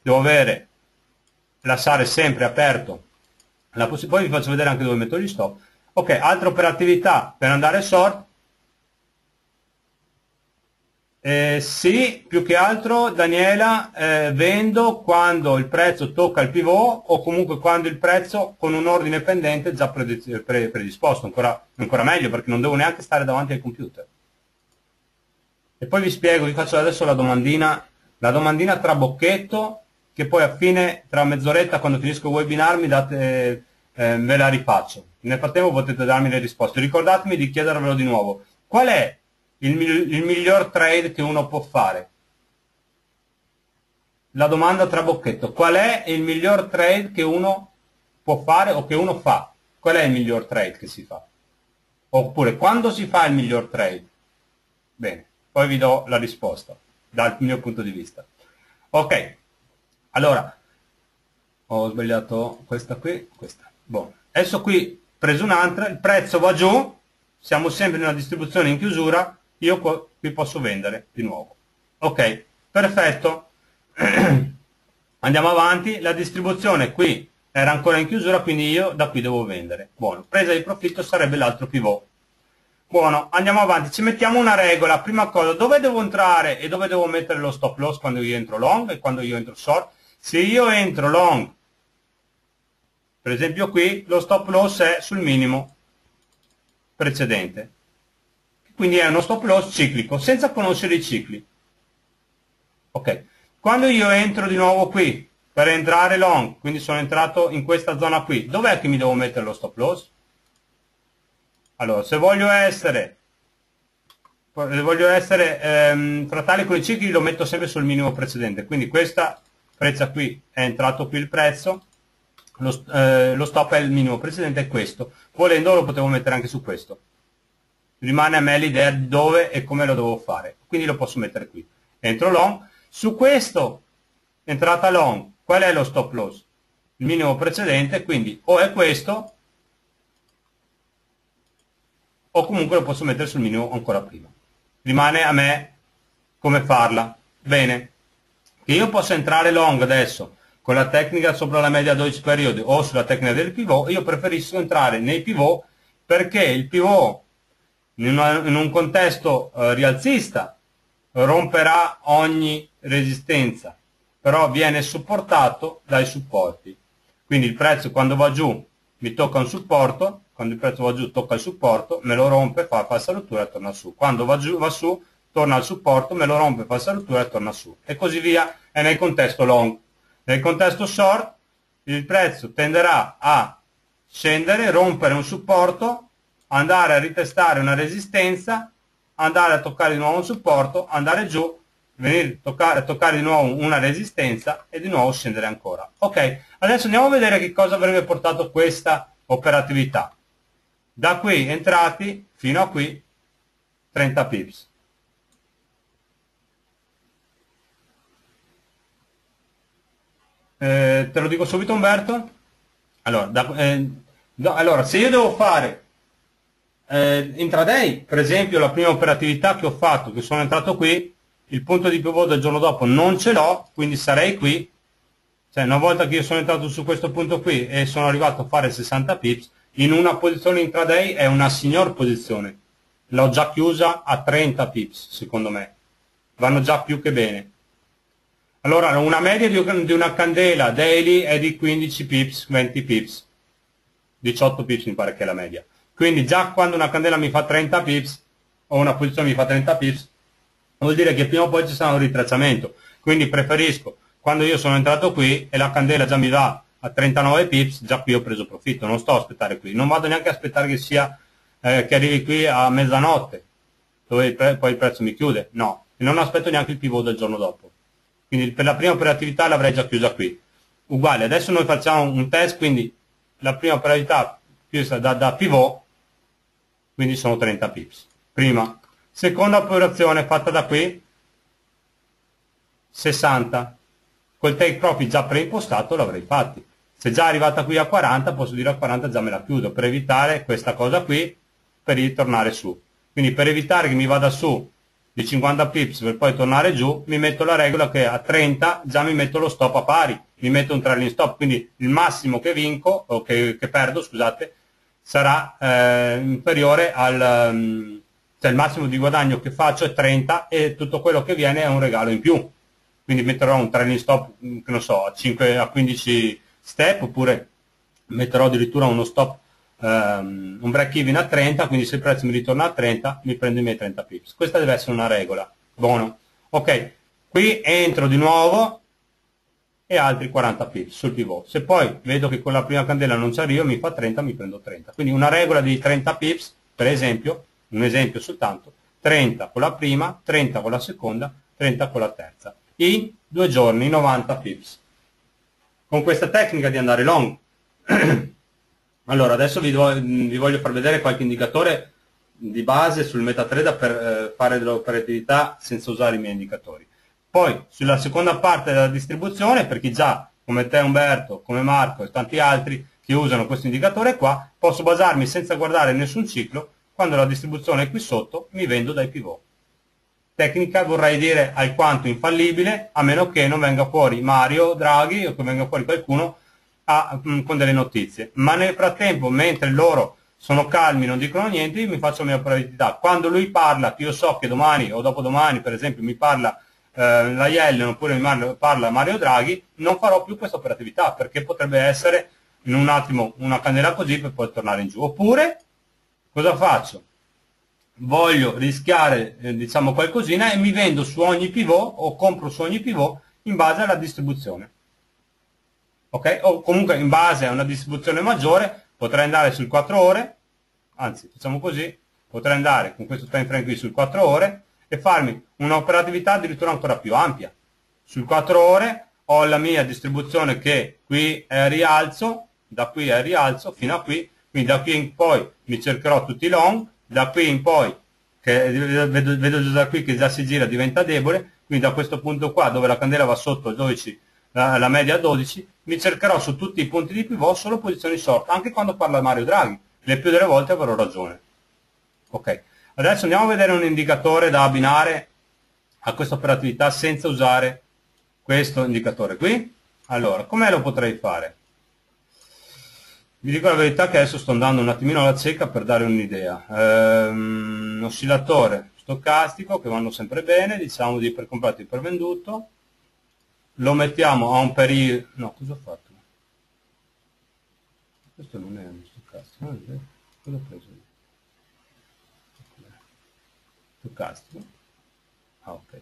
devo avere, lasciare sempre aperto la poi vi faccio vedere anche dove metto gli stop. Ok, altra operatività per andare short, eh, sì, più che altro Daniela eh, vendo quando il prezzo tocca il pivot o comunque quando il prezzo con un ordine pendente già predisposto, ancora, ancora meglio perché non devo neanche stare davanti al computer. E poi vi spiego, vi faccio adesso la domandina la domandina tra bocchetto che poi a fine, tra mezz'oretta quando finisco il webinar mi date, eh, ve la rifaccio. Nel frattempo potete darmi le risposte. Ricordatemi di chiedervelo di nuovo. Qual è il, il miglior trade che uno può fare? La domanda tra bocchetto. Qual è il miglior trade che uno può fare o che uno fa? Qual è il miglior trade che si fa? Oppure quando si fa il miglior trade? Bene, poi vi do la risposta dal mio punto di vista. Ok, allora, ho sbagliato questa qui, questa. Boh. Adesso qui preso un'altra, il prezzo va giù, siamo sempre in una distribuzione in chiusura, io qui posso vendere di nuovo. Ok, perfetto. [CLEARS THROAT] Andiamo avanti, la distribuzione qui era ancora in chiusura, quindi io da qui devo vendere. Buono, presa di profitto sarebbe l'altro pivot. Buono, andiamo avanti, ci mettiamo una regola, prima cosa, dove devo entrare e dove devo mettere lo stop loss quando io entro long e quando io entro short? Se io entro long, per esempio qui, lo stop loss è sul minimo precedente, quindi è uno stop loss ciclico, senza conoscere i cicli. Ok, quando io entro di nuovo qui, per entrare long, quindi sono entrato in questa zona qui, dov'è che mi devo mettere lo stop loss? Allora, se voglio essere, se voglio essere ehm, fratale con i cicli lo metto sempre sul minimo precedente, quindi questa prezza qui è entrato qui il prezzo, lo, eh, lo stop è il minimo precedente, è questo. Volendo lo potevo mettere anche su questo. Rimane a me l'idea di dove e come lo devo fare, quindi lo posso mettere qui. Entro long, su questo, entrata long, qual è lo stop loss? Il minimo precedente, quindi o è questo o comunque lo posso mettere sul minimo ancora prima. Rimane a me come farla. Bene, che io possa entrare long adesso con la tecnica sopra la media 12 periodi o sulla tecnica del pivot, io preferisco entrare nei pivot perché il pivot in, una, in un contesto uh, rialzista romperà ogni resistenza, però viene supportato dai supporti. quindi il prezzo quando va giù mi tocca un supporto, quando il prezzo va giù tocca il supporto, me lo rompe, fa falsa rottura e torna su. Quando va giù, va su, torna al supporto, me lo rompe, falsa rottura e torna su. E così via, è nel contesto long. Nel contesto short, il prezzo tenderà a scendere, rompere un supporto, andare a ritestare una resistenza, andare a toccare di nuovo un supporto, andare giù, venire toccare, toccare di nuovo una resistenza e di nuovo scendere ancora. Ok, adesso andiamo a vedere che cosa avrebbe portato questa operatività. Da qui entrati fino a qui 30 pips. Eh, te lo dico subito Umberto? Allora, da, eh, no, allora se io devo fare eh, intraday, per esempio la prima operatività che ho fatto, che sono entrato qui, il punto di pivot del giorno dopo non ce l'ho, quindi sarei qui, cioè una volta che io sono entrato su questo punto qui e sono arrivato a fare 60 pips, in una posizione intraday è una signor posizione, l'ho già chiusa a 30 pips secondo me, vanno già più che bene. Allora una media di una candela daily è di 15 pips, 20 pips, 18 pips mi pare che è la media. Quindi già quando una candela mi fa 30 pips, o una posizione mi fa 30 pips, vuol dire che prima o poi ci sarà un ritracciamento. Quindi preferisco, quando io sono entrato qui e la candela già mi va a 39 pips, già qui ho preso profitto, non sto a aspettare qui, non vado neanche a aspettare che, sia, eh, che arrivi qui a mezzanotte, dove il poi il prezzo mi chiude, no, e non aspetto neanche il pivot del giorno dopo. Quindi per la prima operatività l'avrei già chiusa qui. Uguale, adesso noi facciamo un test, quindi la prima operatività chiusa da, da pivot, quindi sono 30 pips. Prima. Seconda operazione fatta da qui, 60. Col take profit già preimpostato l'avrei fatti. Se già arrivata qui a 40, posso dire a 40 già me la chiudo, per evitare questa cosa qui, per ritornare su. Quindi per evitare che mi vada su di 50 pips per poi tornare giù, mi metto la regola che a 30 già mi metto lo stop a pari, mi metto un trailing stop, quindi il massimo che vinco, o che, che perdo, scusate, sarà eh, inferiore al... Um, cioè il massimo di guadagno che faccio è 30 e tutto quello che viene è un regalo in più. Quindi metterò un trailing stop, che non so, a, 5, a 15 step, oppure metterò addirittura uno stop, um, un break even a 30, quindi se il prezzo mi ritorna a 30, mi prendo i miei 30 pips. Questa deve essere una regola. Buono. Ok, qui entro di nuovo e altri 40 pips sul pivot. Se poi vedo che con la prima candela non ci arrivo, mi fa 30, mi prendo 30. Quindi una regola di 30 pips, per esempio, un esempio soltanto, 30 con la prima, 30 con la seconda, 30 con la terza. In due giorni 90 pips. Con questa tecnica di andare long. [CLEARS THROAT] allora, adesso vi, vi, voglio far vedere qualche indicatore di base sul MetaTrader per eh, fare dell'operatività senza usare i miei indicatori. Poi sulla seconda parte della distribuzione, per chi già come te Umberto, come Marco e tanti altri che usano questo indicatore qua, posso basarmi senza guardare nessun ciclo, quando la distribuzione è qui sotto mi vendo dai pivot. Tecnica vorrei dire alquanto infallibile, a meno che non venga fuori Mario Draghi o che venga fuori qualcuno a, mh, mm, con delle notizie. Ma nel frattempo, mentre loro sono calmi, non dicono niente, io mi faccio la mia operatività. Quando lui parla, che io so che domani o dopodomani, per esempio, mi parla eh, la Yellen oppure mi parla Mario Draghi, non farò più questa operatività perché potrebbe essere in un attimo una candela così per poi tornare in giù. Oppure cosa faccio? Voglio rischiare eh, diciamo qualcosina e mi vendo su ogni pivot o compro su ogni pivot in base alla distribuzione. Ok? O comunque in base a una distribuzione maggiore potrei andare sul 4 ore, anzi facciamo così, potrei andare con questo time frame qui sul 4 ore e farmi un'operatività addirittura ancora più ampia. Sul 4 ore ho la mia distribuzione che qui è rialzo, da qui è rialzo fino a qui, quindi da qui in poi mi cercherò tutti i long, da qui in poi, che vedo, vedo già da qui che già si gira, diventa debole, quindi da questo punto qua dove la candela va sotto il 12, la, la media 12, mi cercherò su tutti i punti di pivot solo posizioni short, anche quando parla Mario Draghi, le più delle volte avrò ragione. Ok. Adesso andiamo a vedere un indicatore da abbinare a questa operatività senza usare questo indicatore qui. Allora, come lo potrei fare? Vi dico la verità che adesso sto andando un attimino alla cieca per dare un'idea. Ehm, oscillatore stocastico che vanno sempre bene, diciamo di ipercomprato e ipervenduto. Lo mettiamo a un periodo... No, cosa ho fatto? questo non è uno stocastico, vero? Cosa ho preso io? Stocastico. Ah, ok.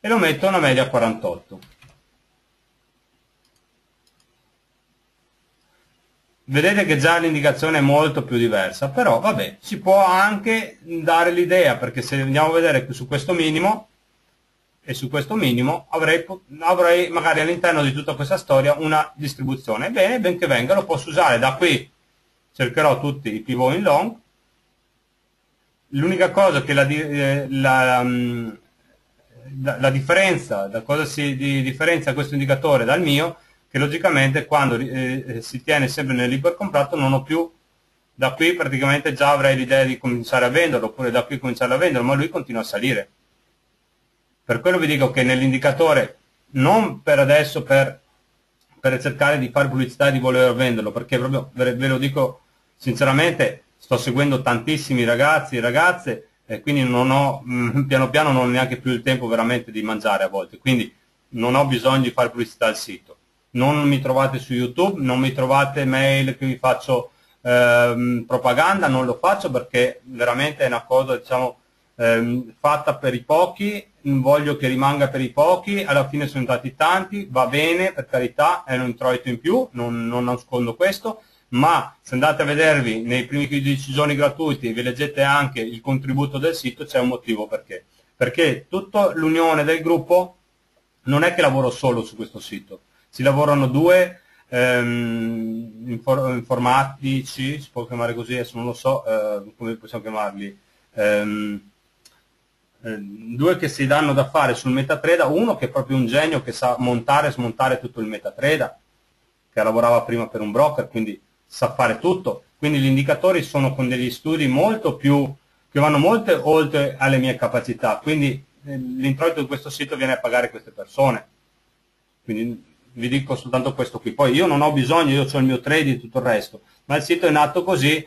E lo metto a una media 48. Vedete che già l'indicazione è molto più diversa, però vabbè, si può anche dare l'idea, perché se andiamo a vedere su questo minimo, e su questo minimo avrei, avrei magari all'interno di tutta questa storia una distribuzione. Bene, benché venga, lo posso usare da qui, cercherò tutti i pivot in long, l'unica cosa che la, eh, la, mm, la, la, differenza, da cosa si di, differenzia questo indicatore dal mio, che logicamente quando eh, eh si tiene sempre nel libero comprato non ho più da qui praticamente già avrei l'idea di cominciare a venderlo oppure da qui cominciare a venderlo ma lui continua a salire. Per quello vi dico che nell'indicatore, non per adesso per, per, cercare di fare pubblicità e di voler venderlo, perché proprio ve lo dico sinceramente, sto seguendo tantissimi ragazzi e ragazze e quindi non ho, mh, mm, piano piano non ho neanche più il tempo veramente di mangiare a volte, quindi non ho bisogno di fare pubblicità al sito. Non mi trovate su YouTube, non mi trovate mail che vi faccio ehm, propaganda, non lo faccio perché veramente è una cosa diciamo, ehm, fatta per i pochi voglio che rimanga per i pochi, alla fine sono entrati tanti, va bene, per carità, è un introito in più, non, non nascondo questo, ma se andate a vedervi nei primi 15 giorni gratuiti e vi leggete anche il contributo del sito, c'è un motivo perché. Perché tutta l'unione del gruppo non è che lavoro solo su questo sito, si lavorano due ehm, informatici, si può chiamare così, adesso non lo so eh, come possiamo chiamarli, ehm, eh, due che si danno da fare sul MetaTrader, uno che è proprio un genio che sa montare e smontare tutto il MetaTrader, che lavorava prima per un broker, quindi sa fare tutto. Quindi gli indicatori sono con degli studi molto più, che vanno molto oltre alle mie capacità, quindi eh, l'introito di questo sito viene a pagare queste persone. Quindi vi dico soltanto questo qui. Poi io non ho bisogno, io ho il mio trading e tutto il resto, ma il sito è nato così,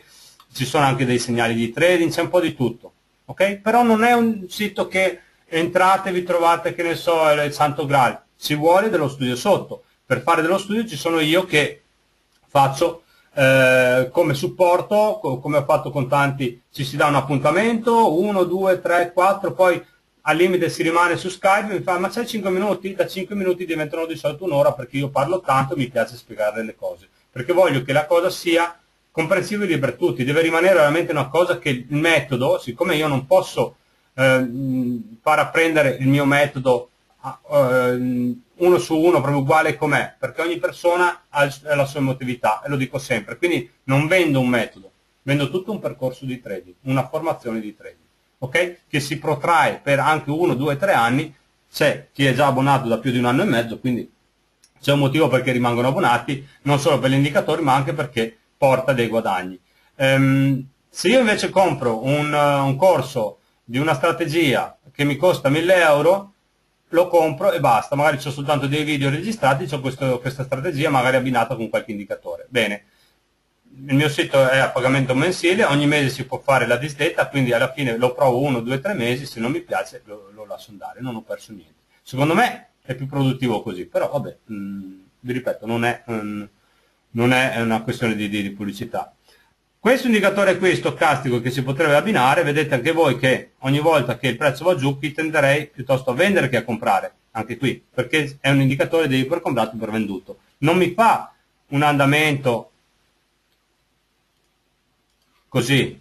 ci sono anche dei segnali di trading, c'è un po' di tutto ok? Però non è un sito che entrate e vi trovate, che ne so, il santo graal, ci vuole dello studio sotto. Per fare dello studio ci sono io che faccio eh, come supporto, come ho fatto con tanti, ci si dà un appuntamento, 1, 2, 3, 4, poi al limite si rimane su Skype e mi fa ma c'è 5 minuti? Da 5 minuti diventano di solito un'ora perché io parlo tanto e mi piace spiegare le cose, perché voglio che la cosa sia comprensibili per tutti, deve rimanere veramente una cosa che il metodo, siccome io non posso eh, far apprendere il mio metodo eh, uno su uno proprio uguale com'è, perché ogni persona ha la sua emotività e lo dico sempre, quindi non vendo un metodo, vendo tutto un percorso di trading, una formazione di trading, ok? Che si protrae per anche uno, due, tre anni, c'è chi è già abbonato da più di un anno e mezzo, quindi c'è un motivo perché rimangono abbonati, non solo per gli indicatori, ma anche perché porta dei guadagni. Um, se io invece compro un, un, corso di una strategia che mi costa 1000 euro, lo compro e basta, magari ho soltanto dei video registrati, ho questo, questa strategia magari abbinata con qualche indicatore. Bene, il mio sito è a pagamento mensile, ogni mese si può fare la disdetta, quindi alla fine lo provo uno, due, tre mesi, se non mi piace lo, lo lascio andare, non ho perso niente. Secondo me è più produttivo così, però vabbè, mh, mm, vi ripeto, non è... Um, non è una questione di, di, di pubblicità. Questo indicatore qui stocastico che si potrebbe abbinare, vedete anche voi che ogni volta che il prezzo va giù, qui tenderei piuttosto a vendere che a comprare, anche qui, perché è un indicatore di per comprato per venduto. Non mi fa un andamento così,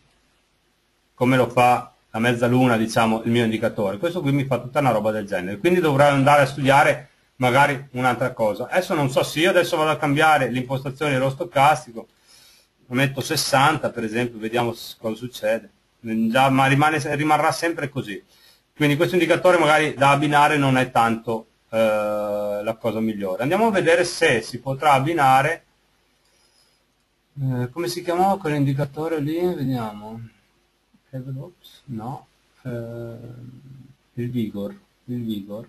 come lo fa la mezzaluna, diciamo, il mio indicatore. Questo qui mi fa tutta una roba del genere. Quindi dovrei andare a studiare magari un'altra cosa. Adesso non so se io adesso vado a cambiare l'impostazione dello stocastico, metto 60 per esempio, vediamo cosa succede, Già, ma rimane, rimarrà sempre così. Quindi questo indicatore magari da abbinare non è tanto eh, la cosa migliore. Andiamo a vedere se si potrà abbinare, eh, come si chiamava quell'indicatore lì? Vediamo. No, eh, il vigor, il vigor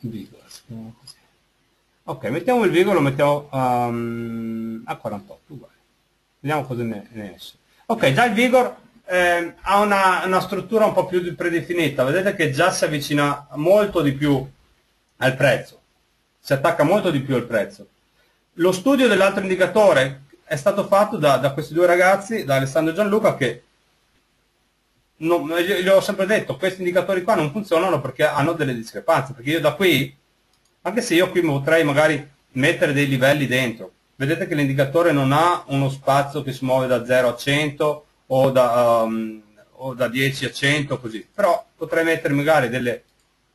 Vigor. Ok, mettiamo il Vigor, lo mettiamo um, a 48, uguale. Vediamo cosa ne, ne esce. Ok, già il Vigor eh, ha una, una, struttura un po' più predefinita, vedete che già si avvicina molto di più al prezzo, si attacca molto di più al prezzo. lo studio dell'altro indicatore è stato fatto da, da, questi due ragazzi, da Alessandro e Gianluca, che non, gli ho sempre detto, questi indicatori qua non funzionano perché hanno delle discrepanze, perché io da qui, anche se io qui potrei magari mettere dei livelli dentro, vedete che l'indicatore non ha uno spazio che si muove da 0 a 100 o da, um, o da 10 a 100 così, però potrei mettere magari delle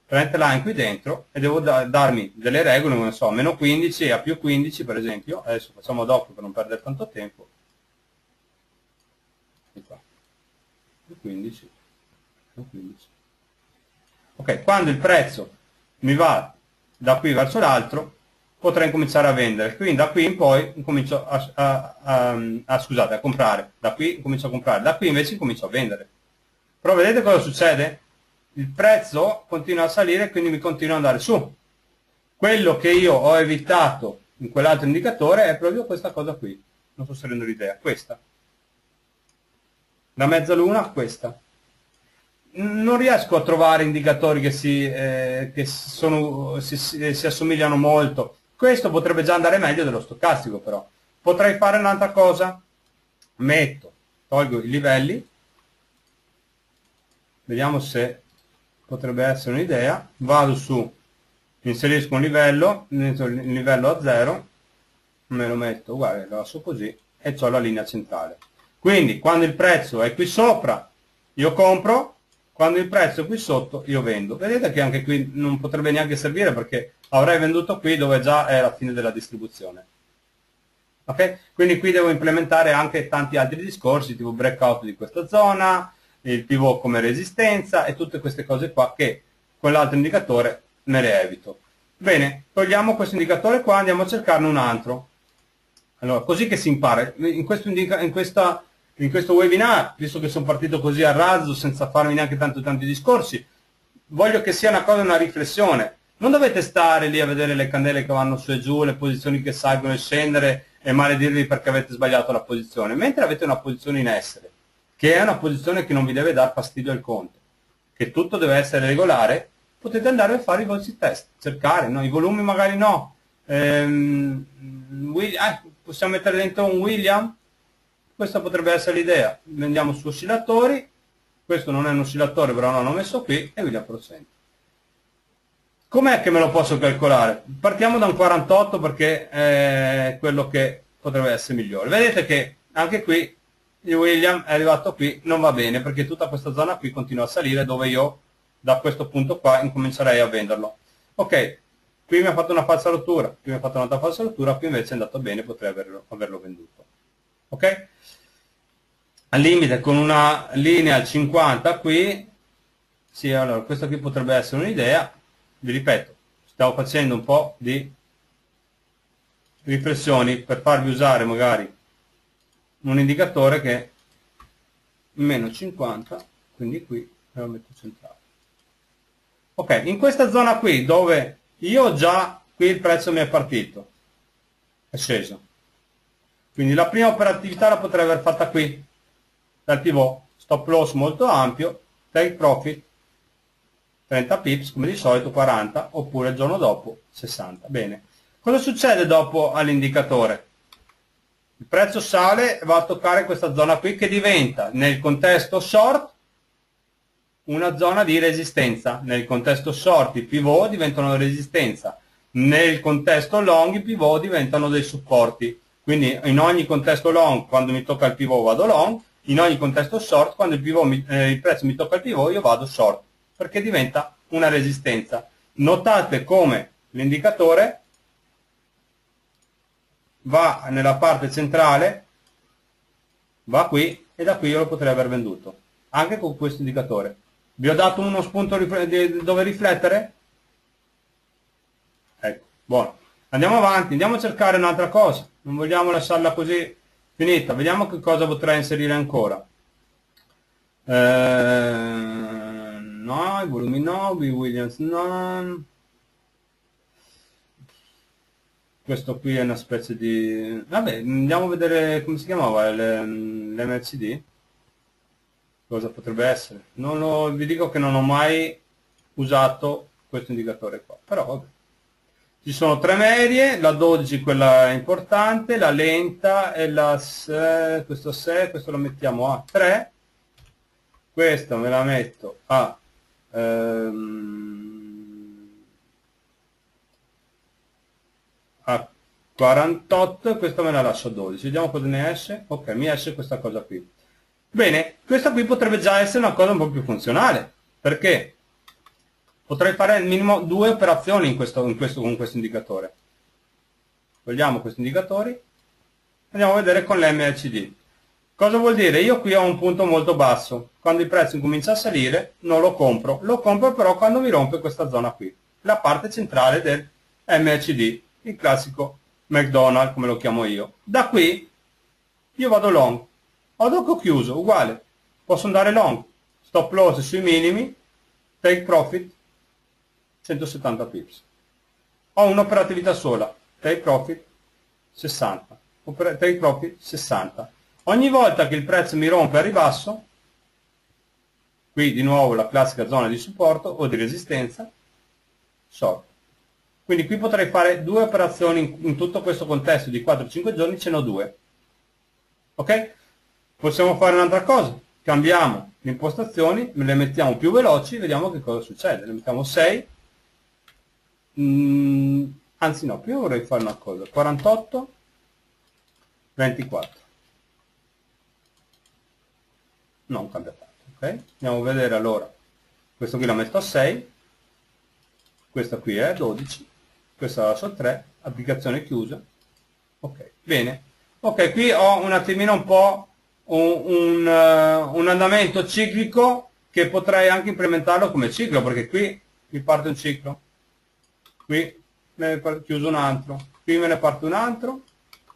trend line qui dentro e devo da, darmi delle regole, non so, meno 15 a più 15 per esempio, adesso facciamo dopo per non perdere tanto tempo, più 15, più 15. Ok, quando il prezzo mi va da qui verso l'altro, potrei cominciare a vendere. Quindi da qui in poi incomincio a, a, a, a, scusate, a comprare. Da qui incomincio a comprare. Da qui invece incomincio a vendere. Però vedete cosa succede? il prezzo continua a salire quindi mi continua ad andare su. Quello che io ho evitato in quell'altro indicatore è proprio questa cosa qui. Non so se l'idea. Questa. La mezzaluna, questa. Non riesco a trovare indicatori che, si, eh, che sono, si, si, si assomigliano molto. Questo potrebbe già andare meglio dello stocastico però. Potrei fare un'altra cosa? Metto, tolgo i livelli, vediamo se potrebbe essere un'idea, vado su, inserisco un livello, il livello a 0, me lo metto uguale, lo lascio così e ho la linea centrale. Quindi quando il prezzo è qui sopra io compro, quando il prezzo è qui sotto io vendo. Vedete che anche qui non potrebbe neanche servire perché avrei venduto qui dove già è la fine della distribuzione. Okay? Quindi qui devo implementare anche tanti altri discorsi, tipo breakout di questa zona, il pivot come resistenza e tutte queste cose qua che con l'altro indicatore me le evito. Bene, togliamo questo indicatore qua, andiamo a cercarne un altro. Allora, così che si impara. In questo, in questa, in questo webinar, visto che sono partito così a razzo, senza farmi neanche tanto tanti discorsi, voglio che sia una cosa, una riflessione. Non dovete stare lì a vedere le candele che vanno su e giù, le posizioni che salgono e scendere e maledirvi perché avete sbagliato la posizione, mentre avete una posizione in essere che è una posizione che non vi deve dar fastidio al conto, che tutto deve essere regolare, potete andare a fare i vostri test, cercare, no? i volumi magari no. Ehm, eh, possiamo mettere dentro un William? Questa potrebbe essere l'idea. Vendiamo su oscillatori, questo non è un oscillatore però l'ho messo qui, e William Procent. Com'è che me lo posso calcolare? Partiamo da un 48 perché è quello che potrebbe essere migliore. Vedete che anche qui il William è arrivato qui, non va bene perché tutta questa zona qui continua a salire dove io da questo punto qua incomincerei a venderlo. Ok, qui mi ha fatto una falsa rottura, qui mi ha fatto un'altra falsa rottura, qui invece è andato bene, potrei averlo, averlo venduto. Ok? Al limite con una linea al 50 qui, sì, allora questa qui potrebbe essere un'idea, vi ripeto, stavo facendo un po' di riflessioni per farvi usare magari un indicatore che è meno 50 quindi qui lo metto centrale. Ok in questa zona qui dove io già qui il prezzo mi è partito è sceso quindi la prima operatività la potrei aver fatta qui. Dal pivot stop loss molto ampio take profit 30 pips come di solito 40 oppure il giorno dopo 60 bene. Cosa succede dopo all'indicatore? Il prezzo sale e va a toccare questa zona qui che diventa nel contesto short una zona di resistenza. Nel contesto short i pivot diventano resistenza, nel contesto long i pivot diventano dei supporti. Quindi in ogni contesto long quando mi tocca il pivot vado long, in ogni contesto short quando il, mi, eh, il prezzo mi tocca il pivot io vado short, perché diventa una resistenza. Notate come l'indicatore va nella parte centrale, va qui e da qui io lo potrei aver venduto, anche con questo indicatore. Vi ho dato uno spunto dove riflettere? Ecco, buono. Andiamo avanti, andiamo a cercare un'altra cosa, non vogliamo lasciarla così finita, vediamo che cosa potrei inserire ancora. Eh, no, volumi no, B. Williams no, questo qui è una specie di... vabbè, andiamo a vedere come si chiamava l'MCD cosa potrebbe essere? Non lo... vi dico che non ho mai usato questo indicatore qua però vabbè ci sono tre medie, la 12 quella importante, la lenta e la 6, questo 6, questo lo mettiamo a 3, questa me la metto a ehm, a 48 questa me la lascio a 12 vediamo cosa ne esce. Ok mi esce questa cosa qui. Bene questa qui potrebbe già essere una cosa un po' più funzionale. Perché potrei fare al minimo due operazioni in questo, in questo, con questo indicatore. Togliamo questi indicatori andiamo a vedere con l'MLCD cosa vuol dire? io qui ho un punto molto basso. Quando il prezzo incomincia a salire non lo compro. Lo compro però quando mi rompe questa zona qui la parte centrale del MLCD il classico McDonald's come lo chiamo io. Da qui io vado long, ho dopo chiuso, uguale, posso andare long, stop loss sui minimi, take profit 170 pips. Ho un'operatività sola, take profit 60, take profit 60. Ogni volta che il prezzo mi rompe a ribasso, qui di nuovo la classica zona di supporto o di resistenza, short. Quindi qui potrei fare due operazioni in, in tutto questo contesto di 4-5 giorni, ce ne ho due. Ok? Possiamo fare un'altra cosa, cambiamo le impostazioni, le mettiamo più veloci, vediamo che cosa succede. Le mettiamo 6, mm, anzi no, prima vorrei fare una cosa, 48, 24. Non cambia tanto, ok? Andiamo a vedere allora, questo qui lo metto a 6, questa qui è 12, questa la lascio 3, applicazione chiusa, ok, bene, ok, qui ho un attimino un po' un, un, uh, un andamento ciclico che potrei anche implementarlo come ciclo, perché qui mi parte un ciclo, qui me ne chiuso un altro, qui me ne parte un altro,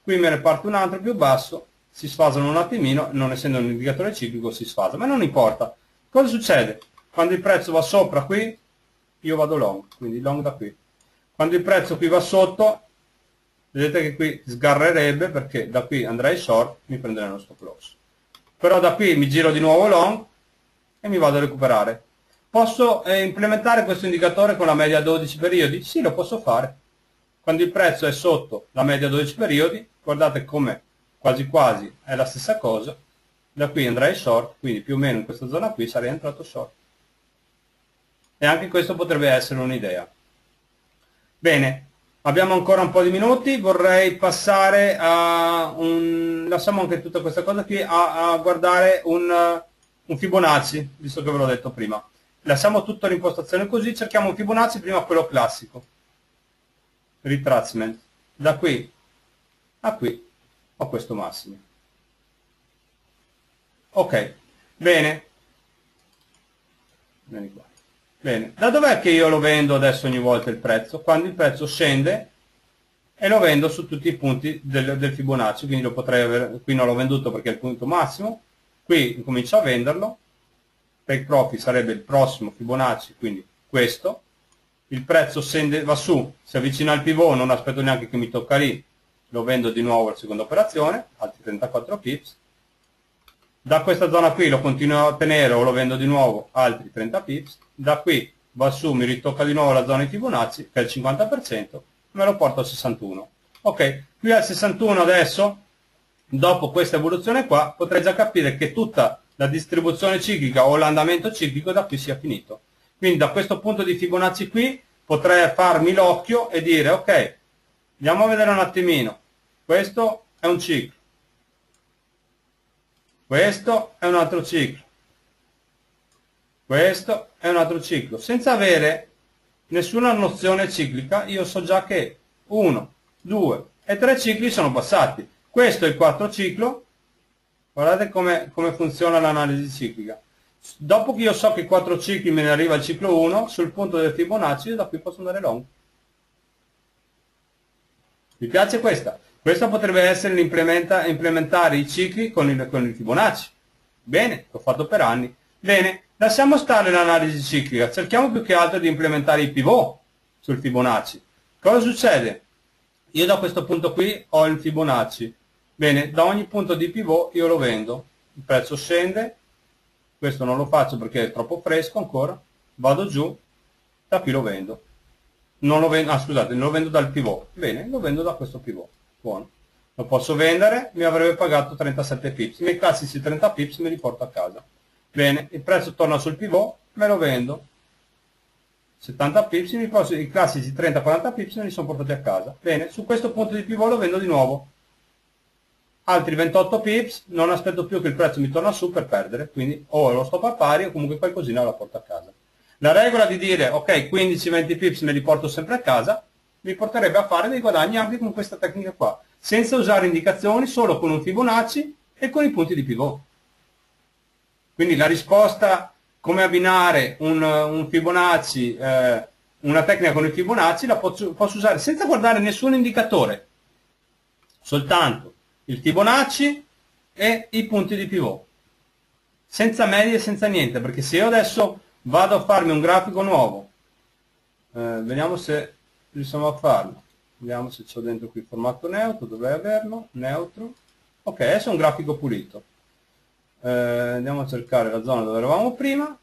qui me ne parte un altro più basso, si sfasano un attimino, non essendo un indicatore ciclico si sfasa, ma non importa. Cosa succede? Quando il prezzo va sopra qui, io vado long, quindi long da qui. Quando il prezzo qui va sotto, vedete che qui sgarrerebbe perché da qui andrei short, mi prenderei uno stop loss. Però da qui mi giro di nuovo long e mi vado a recuperare. Posso eh, implementare questo indicatore con la media 12 periodi? Sì, lo posso fare. Quando il prezzo è sotto la media 12 periodi, guardate come quasi quasi è la stessa cosa, da qui andrei short, quindi più o meno in questa zona qui sarei entrato short. E anche questo potrebbe essere un'idea. Bene, abbiamo ancora un po' di minuti, vorrei passare a un... lasciamo anche tutta questa cosa qui, a, a guardare un, un, Fibonacci, visto che ve l'ho detto prima. Lasciamo tutta l'impostazione così, cerchiamo un Fibonacci, prima quello classico. Retracement. Da qui a qui ho questo massimo. Ok, bene. Vieni qua. Bene, da dov'è che io lo vendo adesso ogni volta il prezzo? Quando il prezzo scende e lo vendo su tutti i punti del, del Fibonacci, quindi lo potrei avere, qui non l'ho venduto perché è il punto massimo, qui incomincio a venderlo, take profit sarebbe il prossimo Fibonacci, quindi questo, il prezzo scende, va su, si avvicina al pivot, non aspetto neanche che mi tocca lì, lo vendo di nuovo alla seconda operazione, altri 34 pips, da questa zona qui lo continuo a tenere o lo vendo di nuovo altri 30 pips, da qui va su, mi ritocca di nuovo la zona di Fibonacci che è il 50%, me lo porto al 61. Ok, qui al 61 adesso, dopo questa evoluzione qua, potrei già capire che tutta la distribuzione ciclica o l'andamento ciclico da qui sia finito. Quindi da questo punto di Fibonacci qui potrei farmi l'occhio e dire ok, andiamo a vedere un attimino, questo è un ciclo, questo è un altro ciclo. Questo è un altro ciclo. Senza avere nessuna nozione ciclica, io so già che 1, 2 e 3 cicli sono passati. Questo è il quarto ciclo. Guardate come, come funziona l'analisi ciclica. Dopo che io so che 4 cicli me ne arriva il ciclo 1, sul punto del Fibonacci, da qui posso andare long. Mi piace questa? Questo potrebbe essere implementare i cicli con il, con il Fibonacci. Bene, l'ho fatto per anni. Bene, lasciamo stare l'analisi ciclica, cerchiamo più che altro di implementare i pivot sul Fibonacci. Cosa succede? Io da questo punto qui ho il Fibonacci. Bene, da ogni punto di pivot io lo vendo. Il prezzo scende, questo non lo faccio perché è troppo fresco ancora, vado giù, da qui lo vendo. non lo vendo, ah scusate, non lo vendo dal pivot, bene, lo vendo da questo pivot, buono. Lo posso vendere, mi avrebbe pagato 37 pips, i miei classici 30 pips me li porto a casa. Bene, il prezzo torna sul pivot, me lo vendo, 70 pips, i classici 30-40 pips me li sono portati a casa. Bene, su questo punto di pivot lo vendo di nuovo. Altri 28 pips, non aspetto più che il prezzo mi torna su per perdere, quindi o lo stop a pari o comunque qualcosina la porto a casa. La regola di dire ok 15-20 pips me li porto sempre a casa mi porterebbe a fare dei guadagni anche con questa tecnica qua, senza usare indicazioni, solo con un Fibonacci e con i punti di pivot. Quindi la risposta come abbinare un, un Fibonacci, eh, una tecnica con il Fibonacci la posso, posso usare senza guardare nessun indicatore, soltanto il Fibonacci e i punti di pivot, senza medie senza niente, perché se io adesso vado a farmi un grafico nuovo eh, vediamo se riusciamo a farlo. Vediamo se c'ho dentro qui il formato neutro dovrei averlo? Neutro. Ok adesso è un grafico pulito. Eh, andiamo a cercare la zona dove eravamo prima.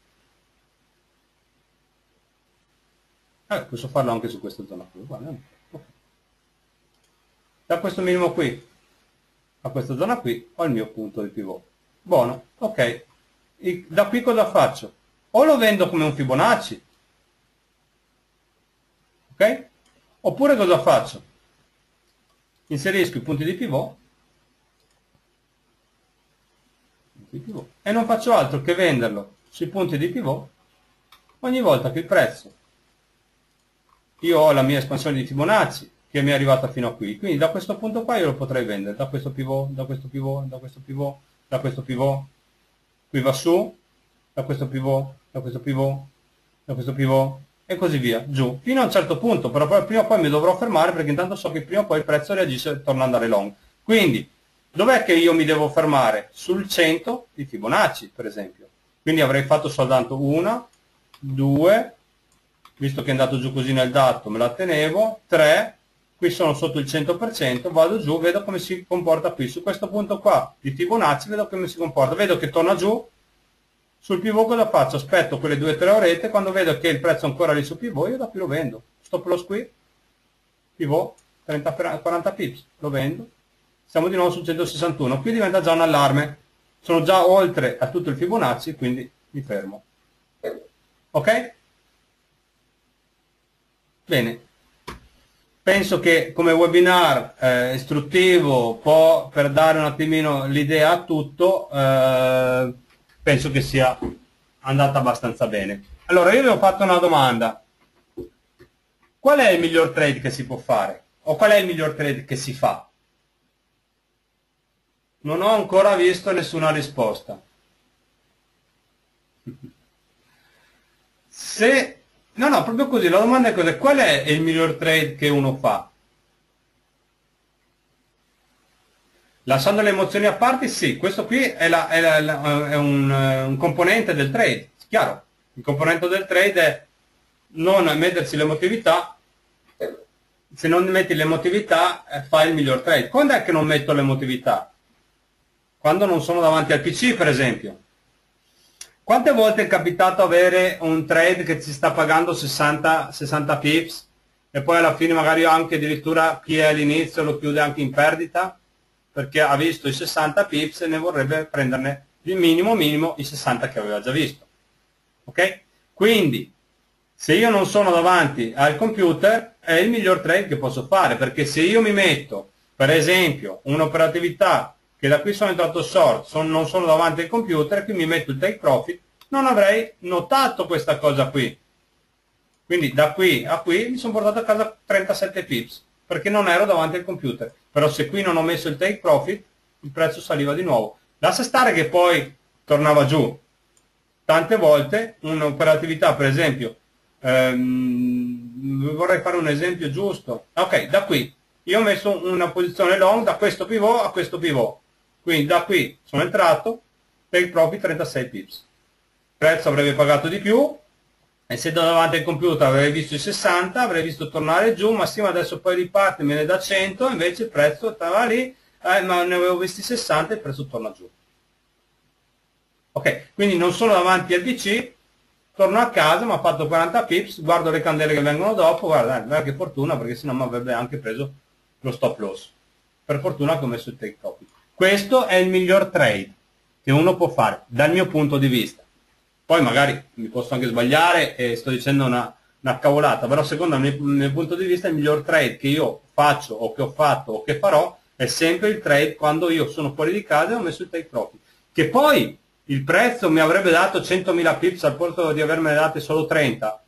Eh, posso farlo anche su questa zona qui da questo minimo qui a questa zona qui ho il mio punto di pivot. Buono ok. I, da qui cosa faccio? O lo vendo come un Fibonacci, ok? Oppure cosa faccio? Inserisco i punti di pivot, e non faccio altro che venderlo sui punti di pivot ogni volta che il prezzo. Io ho la mia espansione di Fibonacci che mi è arrivata fino a qui quindi da questo punto qua io lo potrei vendere da questo pivot, da questo pivot, da questo pivot, da questo pivot qui va su da questo pivot da questo pivot, da questo pivot e così via, giù, fino a un certo punto, però prima o poi mi dovrò fermare perché intanto so che prima o poi il prezzo reagisce e torna ad andare long. Quindi, dov'è che io mi devo fermare? Sul 100 di Fibonacci, per esempio. Quindi avrei fatto soltanto una, due, visto che è andato giù così nel dato me la tenevo, tre, qui sono sotto il 100%, vado giù, vedo come si comporta qui. Su questo punto qua di Fibonacci vedo come si comporta, vedo che torna giù, sul pivot cosa faccio? Aspetto quelle due o tre orette, quando vedo che il prezzo è ancora lì sul pivot, io da qui lo vendo. Stop loss qui, pivot, 30, 40 pips, lo vendo. Siamo di nuovo sul 161, qui diventa già un allarme. Sono già oltre a tutto il Fibonacci, quindi mi fermo. Ok? Bene. Penso che come webinar eh, istruttivo, po' per dare un attimino l'idea a tutto, eh, penso che sia andata abbastanza bene. Allora io vi ho fatto una domanda. Qual è il miglior trade che si può fare? O qual è il miglior trade che si fa? Non ho ancora visto nessuna risposta. [LAUGHS] Se... No, no, proprio così. La domanda è cos'è? Qual è il miglior trade che uno fa? Lasciando le emozioni a parte, sì, questo qui è, la, è, la, è un, un, componente del trade, chiaro. Il componente del trade è non mettersi l'emotività, se non metti l'emotività eh, fai il miglior trade. Quando è che non metto l'emotività? Quando non sono davanti al PC, per esempio. Quante volte è capitato avere un trade che ci sta pagando 60, 60 pips e poi alla fine magari anche addirittura chi è all'inizio lo chiude anche in perdita? perché ha visto i 60 pips e ne vorrebbe prenderne il minimo minimo i 60 che aveva già visto. Ok? Quindi, se io non sono davanti al computer, è il miglior trade che posso fare, perché se io mi metto, per esempio, un'operatività che da qui sono entrato short, son, non sono davanti al computer, qui mi metto il take profit, non avrei notato questa cosa qui. Quindi da qui a qui mi sono portato a casa 37 pips perché non ero davanti al computer. Però se qui non ho messo il take profit, il prezzo saliva di nuovo. Lascia stare che poi tornava giù. Tante volte un'operatività, per esempio, ehm, vorrei fare un esempio giusto. Ok, da qui io ho messo una posizione long da questo pivot a questo pivot. Quindi da qui sono entrato, take profit 36 pips. Il prezzo avrebbe pagato di più, essendo davanti al computer avrei visto i 60, avrei visto tornare giù, ma sì, ma adesso poi riparte, me ne dà 100, invece il prezzo stava lì, eh, ma ne avevo visti 60 e il prezzo torna giù. Ok, quindi non sono davanti al PC, torno a casa, mi ha fatto 40 pips, guardo le candele che vengono dopo, guarda, guarda che fortuna perché sennò mi avrebbe anche preso lo stop loss. Per fortuna che ho messo il take profit. Questo è il miglior trade che uno può fare dal mio punto di vista. Poi magari mi posso anche sbagliare e sto dicendo una, una cavolata, però secondo il mio, punto di vista il miglior trade che io faccio o che ho fatto o che farò è sempre il trade quando io sono fuori di casa e ho messo il take profit. Che poi il prezzo mi avrebbe dato 100.000 pips al posto di avermene date solo 30.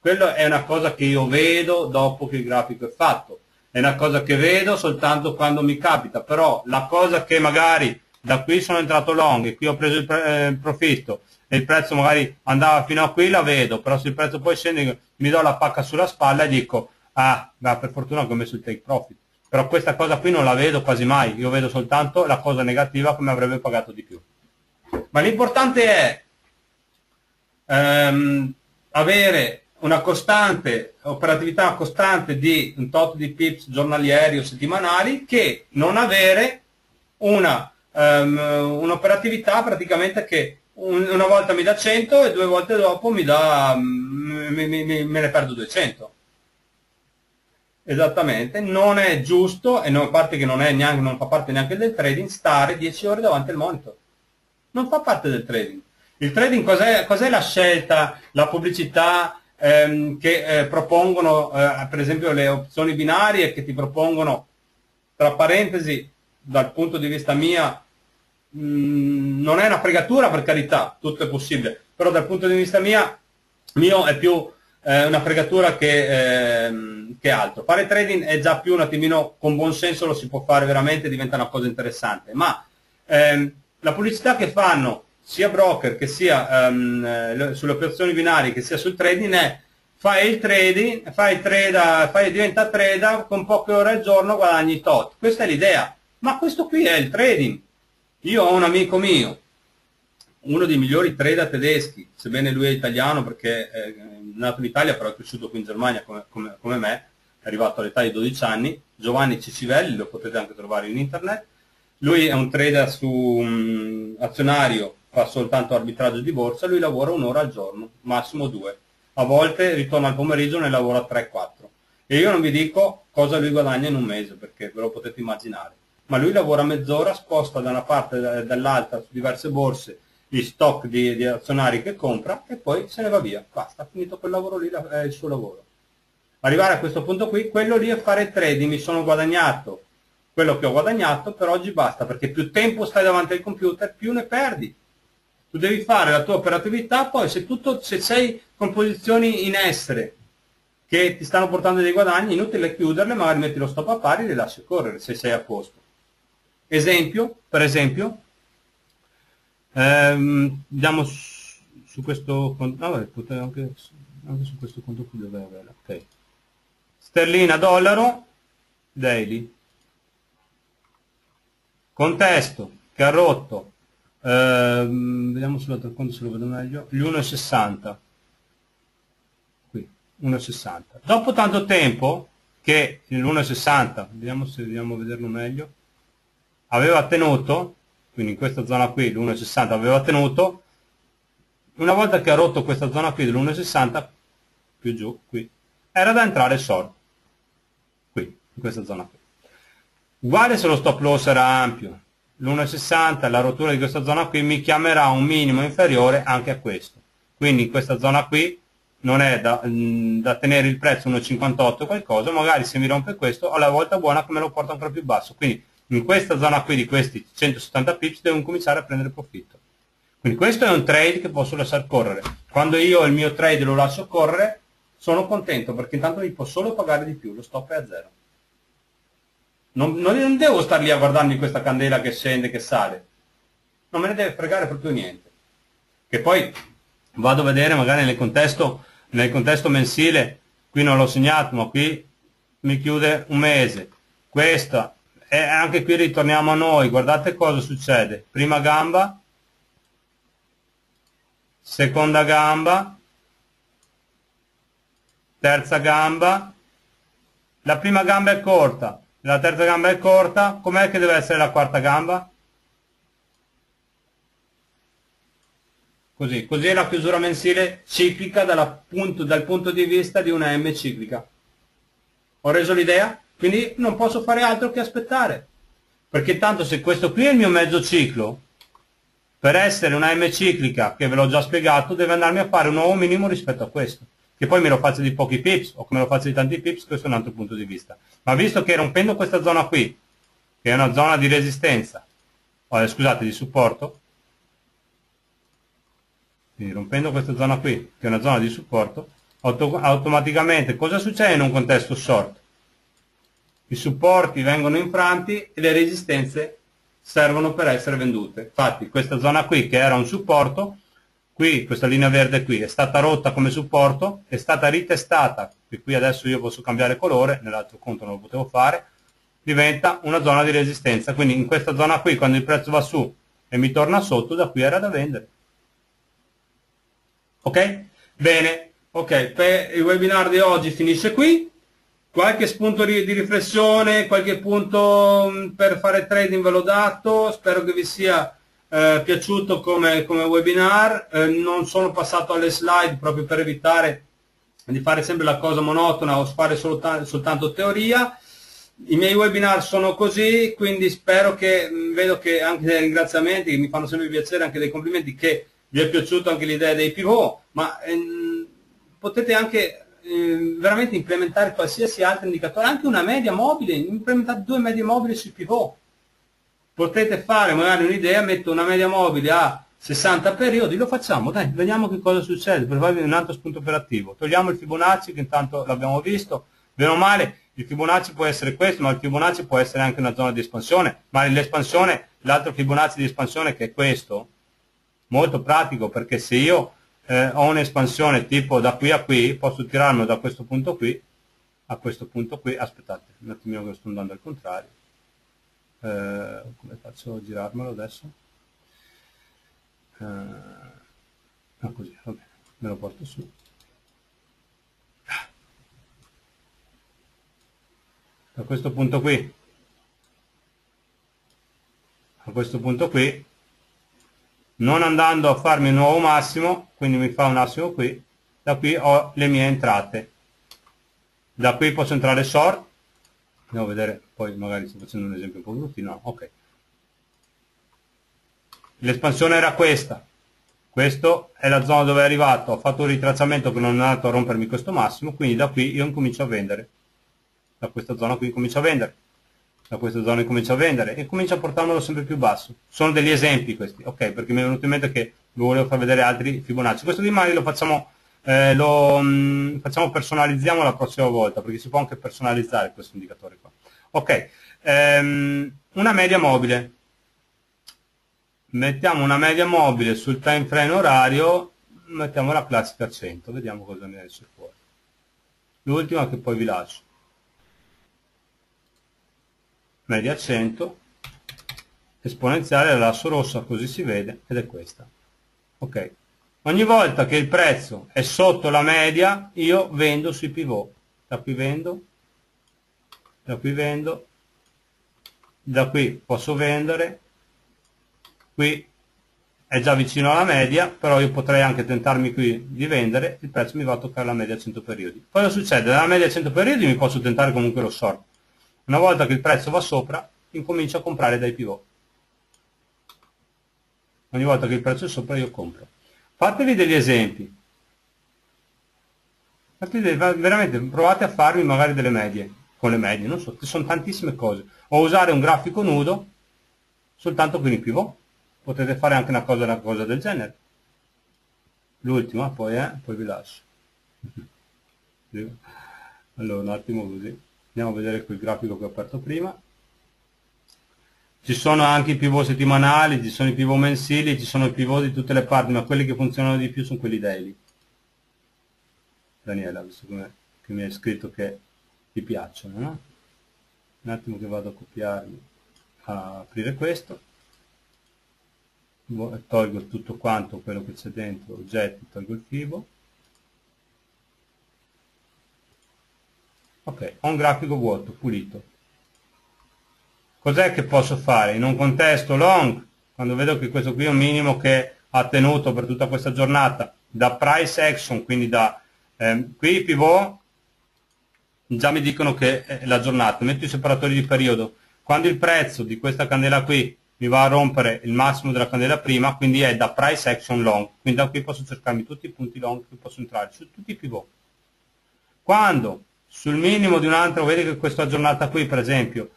Quello è una cosa che io vedo dopo che il grafico è fatto. È una cosa che vedo soltanto quando mi capita, però la cosa che magari da qui sono entrato long e qui ho preso il, eh, profitto e il prezzo magari andava fino a qui la vedo, però se il prezzo poi scende mi do la pacca sulla spalla e dico ah, beh, per fortuna che ho messo il take profit. Però questa cosa qui non la vedo quasi mai, io vedo soltanto la cosa negativa mi avrebbe pagato di più. Ma l'importante è ehm, avere una costante operatività costante di un tot di pips giornalieri o settimanali che non avere una, um, un'operatività praticamente che un, una volta mi dà 100 e due volte dopo mi dà, mi, mi, mi, me ne perdo 200. Esattamente, non è giusto, e non, a parte che non, neanche, non fa parte neanche del trading, stare 10 ore davanti al monitor non fa parte del trading. Il trading cos'è, cos'è la scelta, la pubblicità ehm, che eh, propongono, eh, per esempio, le opzioni binarie che ti propongono, tra parentesi, dal punto di vista mia, mh, mm, non è una fregatura per carità, tutto è possibile, però dal punto di vista mia, mio è più eh, una fregatura che, ehm, che altro. Fare trading è già più un attimino, con buon senso lo si può fare veramente, diventa una cosa interessante, ma ehm, la pubblicità che fanno sia broker che sia um, sulle operazioni binarie che sia sul trading è fai il trading, fai il trade, fai, diventa trader, con poche ore al giorno guadagni tot. Questa è l'idea. Ma questo qui è il trading. Io ho un amico mio, uno dei migliori trader tedeschi, sebbene lui è italiano perché è nato in Italia però è cresciuto qui in Germania come, come, come me, è arrivato all'età di 12 anni, Giovanni Cicivelli, lo potete anche trovare in internet, lui è un trader su um, azionario, fa soltanto arbitraggio di borsa, lui lavora un'ora al giorno, massimo due. A volte ritorna al pomeriggio e ne lavora 3-4. E io non vi dico cosa lui guadagna in un mese, perché ve lo potete immaginare. Ma lui lavora mezz'ora, sposta da una parte e dall'altra su diverse borse gli stock di, di, azionari che compra e poi se ne va via. Basta, ha finito quel lavoro lì, è il suo lavoro. Arrivare a questo punto qui, quello lì è fare trading, mi sono guadagnato quello che ho guadagnato, per oggi basta, perché più tempo stai davanti al computer, più ne perdi. Tu devi fare la tua operatività, poi se, tutto, se sei con posizioni in essere che ti stanno portando dei guadagni, inutile chiuderle, magari metti lo stop a pari e le lasci correre se sei a posto. Esempio, per esempio, ehm, andiamo su, su questo conto, no, vabbè, anche, anche, su questo conto qui dove è ok. Sterlina dollaro, daily, Contesto che ha rotto, ehm, vediamo sull'altro conto se lo vedo meglio, gli 1,60. Qui, 1,60. Dopo tanto tempo che l'1,60, vediamo se vediamo vederlo meglio, aveva tenuto, quindi in questa zona qui l'1,60 aveva tenuto, una volta che ha rotto questa zona qui dell'1,60, più giù, qui, era da entrare short, qui, in questa zona qui. Uguale se lo stop loss era ampio, l'1,60, la rottura di questa zona qui mi chiamerà un minimo inferiore anche a questo. Quindi in questa zona qui non è da, mm, da tenere il prezzo 1,58 qualcosa, magari se mi rompe questo ho la volta buona che me lo porta ancora più basso. Quindi in questa zona qui di questi 170 pips devo cominciare a prendere profitto. Quindi questo è un trade che posso lasciare correre. Quando io il mio trade lo lascio correre, sono contento perché intanto mi può solo pagare di più, lo stop è a zero. Non, non devo star lì a guardarmi questa candela che scende, che sale. Non me ne deve fregare proprio niente. Che poi vado a vedere magari nel contesto, nel contesto mensile, qui non l'ho segnato, ma qui mi chiude un mese. Questa, e anche qui ritorniamo a noi, guardate cosa succede. Prima gamba, seconda gamba, terza gamba, la prima gamba è corta, la terza gamba è corta, com'è che deve essere la quarta gamba? così, così è la chiusura mensile ciclica punto, dal punto di vista di una M ciclica. Ho reso l'idea? Quindi non posso fare altro che aspettare. Perché tanto se questo qui è il mio mezzo ciclo, per essere una M ciclica, che ve l'ho già spiegato, deve andarmi a fare un nuovo minimo rispetto a questo. Che poi me lo faccio di pochi pips, o che me lo faccio di tanti pips, questo è un altro punto di vista. Ma visto che rompendo questa zona qui, che è una zona di resistenza, oh, scusate, di supporto, quindi rompendo questa zona qui, che è una zona di supporto, auto automaticamente cosa succede in un contesto short? I supporti vengono infranti e le resistenze servono per essere vendute. Infatti questa zona qui che era un supporto, qui questa linea verde qui è stata rotta come supporto, è stata ritestata, che qui adesso io posso cambiare colore, nell'altro conto non lo potevo fare, diventa una zona di resistenza. Quindi in questa zona qui quando il prezzo va su e mi torna sotto, da qui era da vendere. Ok? Bene, ok, il webinar di oggi finisce qui. Qualche spunto di, di riflessione, qualche punto mm, per fare trading ve l'ho dato, spero che vi sia eh, piaciuto come, come webinar. Eh, non sono passato alle slide proprio per evitare di fare sempre la cosa monotona o fare soltanto, soltanto teoria. I miei webinar sono così, quindi spero che, mm, vedo che anche dei ringraziamenti, che mi fanno sempre piacere, anche dei complimenti, che vi è piaciuta anche l'idea dei pivot, ma ehm, potete anche eh, veramente implementare qualsiasi altro indicatore, anche una media mobile, implementate due medie mobili sui pivot. Potete fare magari un'idea, metto una media mobile a 60 periodi, lo facciamo, dai, vediamo che cosa succede, per farvi un altro spunto operativo. Togliamo il Fibonacci che intanto l'abbiamo visto, meno male il Fibonacci può essere questo, ma il Fibonacci può essere anche una zona di espansione, ma l'espansione, l'altro Fibonacci di espansione che è questo, molto pratico perché se io eh, ho un'espansione tipo da qui a qui, posso tirarmelo da questo punto qui a questo punto qui, aspettate un attimino che sto andando al contrario, eh, come faccio a girarmelo adesso? Eh, ah, così, va bene, me lo porto su. Da questo punto qui a questo punto qui non andando a farmi un nuovo massimo, quindi mi fa un massimo qui, da qui ho le mie entrate. Da qui posso entrare short, andiamo a vedere, poi magari sto facendo un esempio un po' brutto, no, ok. L'espansione era questa, questa è la zona dove è arrivato, ho fatto un ritracciamento che non è andato a rompermi questo massimo, quindi da qui io incomincio a vendere, da questa zona qui incomincio a vendere da questa zona incomincia a vendere e comincia a portarmelo sempre più basso. Sono degli esempi questi, ok? Perché mi è venuto in mente che vi volevo far vedere altri Fibonacci. Questo di Mari lo facciamo, eh, lo mh, mm, facciamo personalizziamo la prossima volta, perché si può anche personalizzare questo indicatore qua. Ok, ehm, una media mobile. Mettiamo una media mobile sul time frame orario, mettiamo la classica 100, vediamo cosa ne esce fuori. L'ultima che poi vi lascio media 100 esponenziale l'asso rossa così si vede ed è questa ok ogni volta che il prezzo è sotto la media io vendo sui pivot da qui vendo da qui vendo da qui posso vendere qui è già vicino alla media però io potrei anche tentarmi qui di vendere il prezzo mi va a toccare la media 100 periodi cosa succede? dalla media 100 periodi mi posso tentare comunque lo short una volta che il prezzo va sopra, incomincio a comprare dai pivot. Ogni volta che il prezzo è sopra io compro. Fatevi degli esempi. Veramente provate a farvi magari delle medie. Con le medie, non so, ci sono tantissime cose. O usare un grafico nudo soltanto con i pivot. Potete fare anche una cosa, una cosa del genere. L'ultima poi è, poi vi lascio. [LAUGHS] allora un attimo così andiamo a vedere quel grafico che ho aperto prima ci sono anche i pivot settimanali, ci sono i pivot mensili, ci sono i pivot di tutte le parti, ma quelli che funzionano di più sono quelli daily. Daniela, visto che mi hai scritto che ti piacciono, no? Un attimo che vado a copiarmi, a aprire questo, tolgo tutto quanto quello che c'è dentro, oggetti, tolgo il fibo, ok ho un grafico vuoto pulito cos'è che posso fare? In un contesto long quando vedo che questo qui è un minimo che ha tenuto per tutta questa giornata da price action, quindi da eh, qui i pivot già mi dicono che è la giornata, metto i separatori di periodo, quando il prezzo di questa candela qui mi va a rompere il massimo della candela prima, quindi è da price action long, quindi da qui posso cercarmi tutti i punti long che posso entrare, su tutti i pivot. Quando sul minimo di un altro, vedi che questa giornata qui per esempio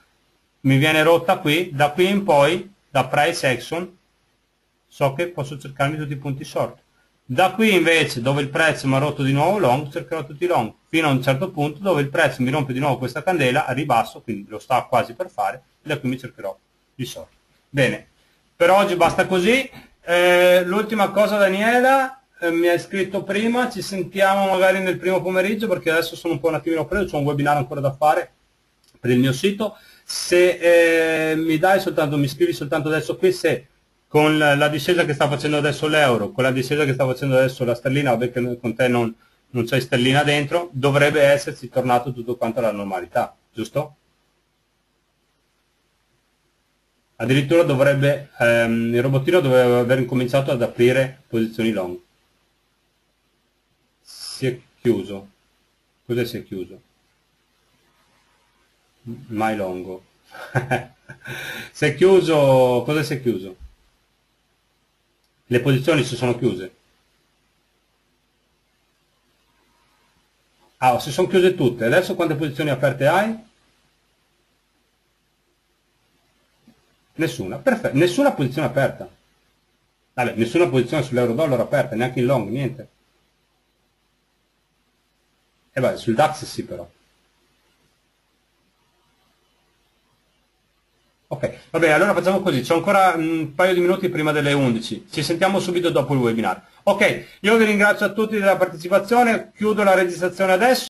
mi viene rotta qui, da qui in poi, da price action, so che posso cercarmi tutti i punti short. Da qui invece dove il prezzo mi ha rotto di nuovo long, cercherò tutti i long, fino a un certo punto dove il prezzo mi rompe di nuovo questa candela a ribasso, quindi lo sta quasi per fare, e da qui mi cercherò di short. Bene, per oggi basta così. Eh, l'ultima cosa Daniela, eh, mi hai scritto prima, ci sentiamo magari nel primo pomeriggio perché adesso sono un po' un attimino preso, ho un webinar ancora da fare per il mio sito. Se eh, mi dai soltanto, mi scrivi soltanto adesso qui se con la discesa che sta facendo adesso l'euro, con la discesa che sta facendo adesso la sterlina, che con te non, non c'è sterlina dentro, dovrebbe essersi tornato tutto quanto alla normalità, giusto? Addirittura dovrebbe, ehm, il robottino dovrebbe aver incominciato ad aprire posizioni long. Si è chiuso. Cos'è si è chiuso? Mai longo. [LAUGHS] si è chiuso, cosa si è chiuso? Le posizioni si sono chiuse. Ah, si sono chiuse tutte. Adesso quante posizioni aperte hai? Nessuna, perfetto, nessuna posizione aperta. Vabbè, nessuna posizione sull'euro dollaro aperta, neanche in long, niente. E beh, sul DAX sì però. Ok, vabbè, allora facciamo così, c'è ancora un paio di minuti prima delle 11, ci sentiamo subito dopo il webinar. Ok, io vi ringrazio a tutti della partecipazione, chiudo la registrazione adesso.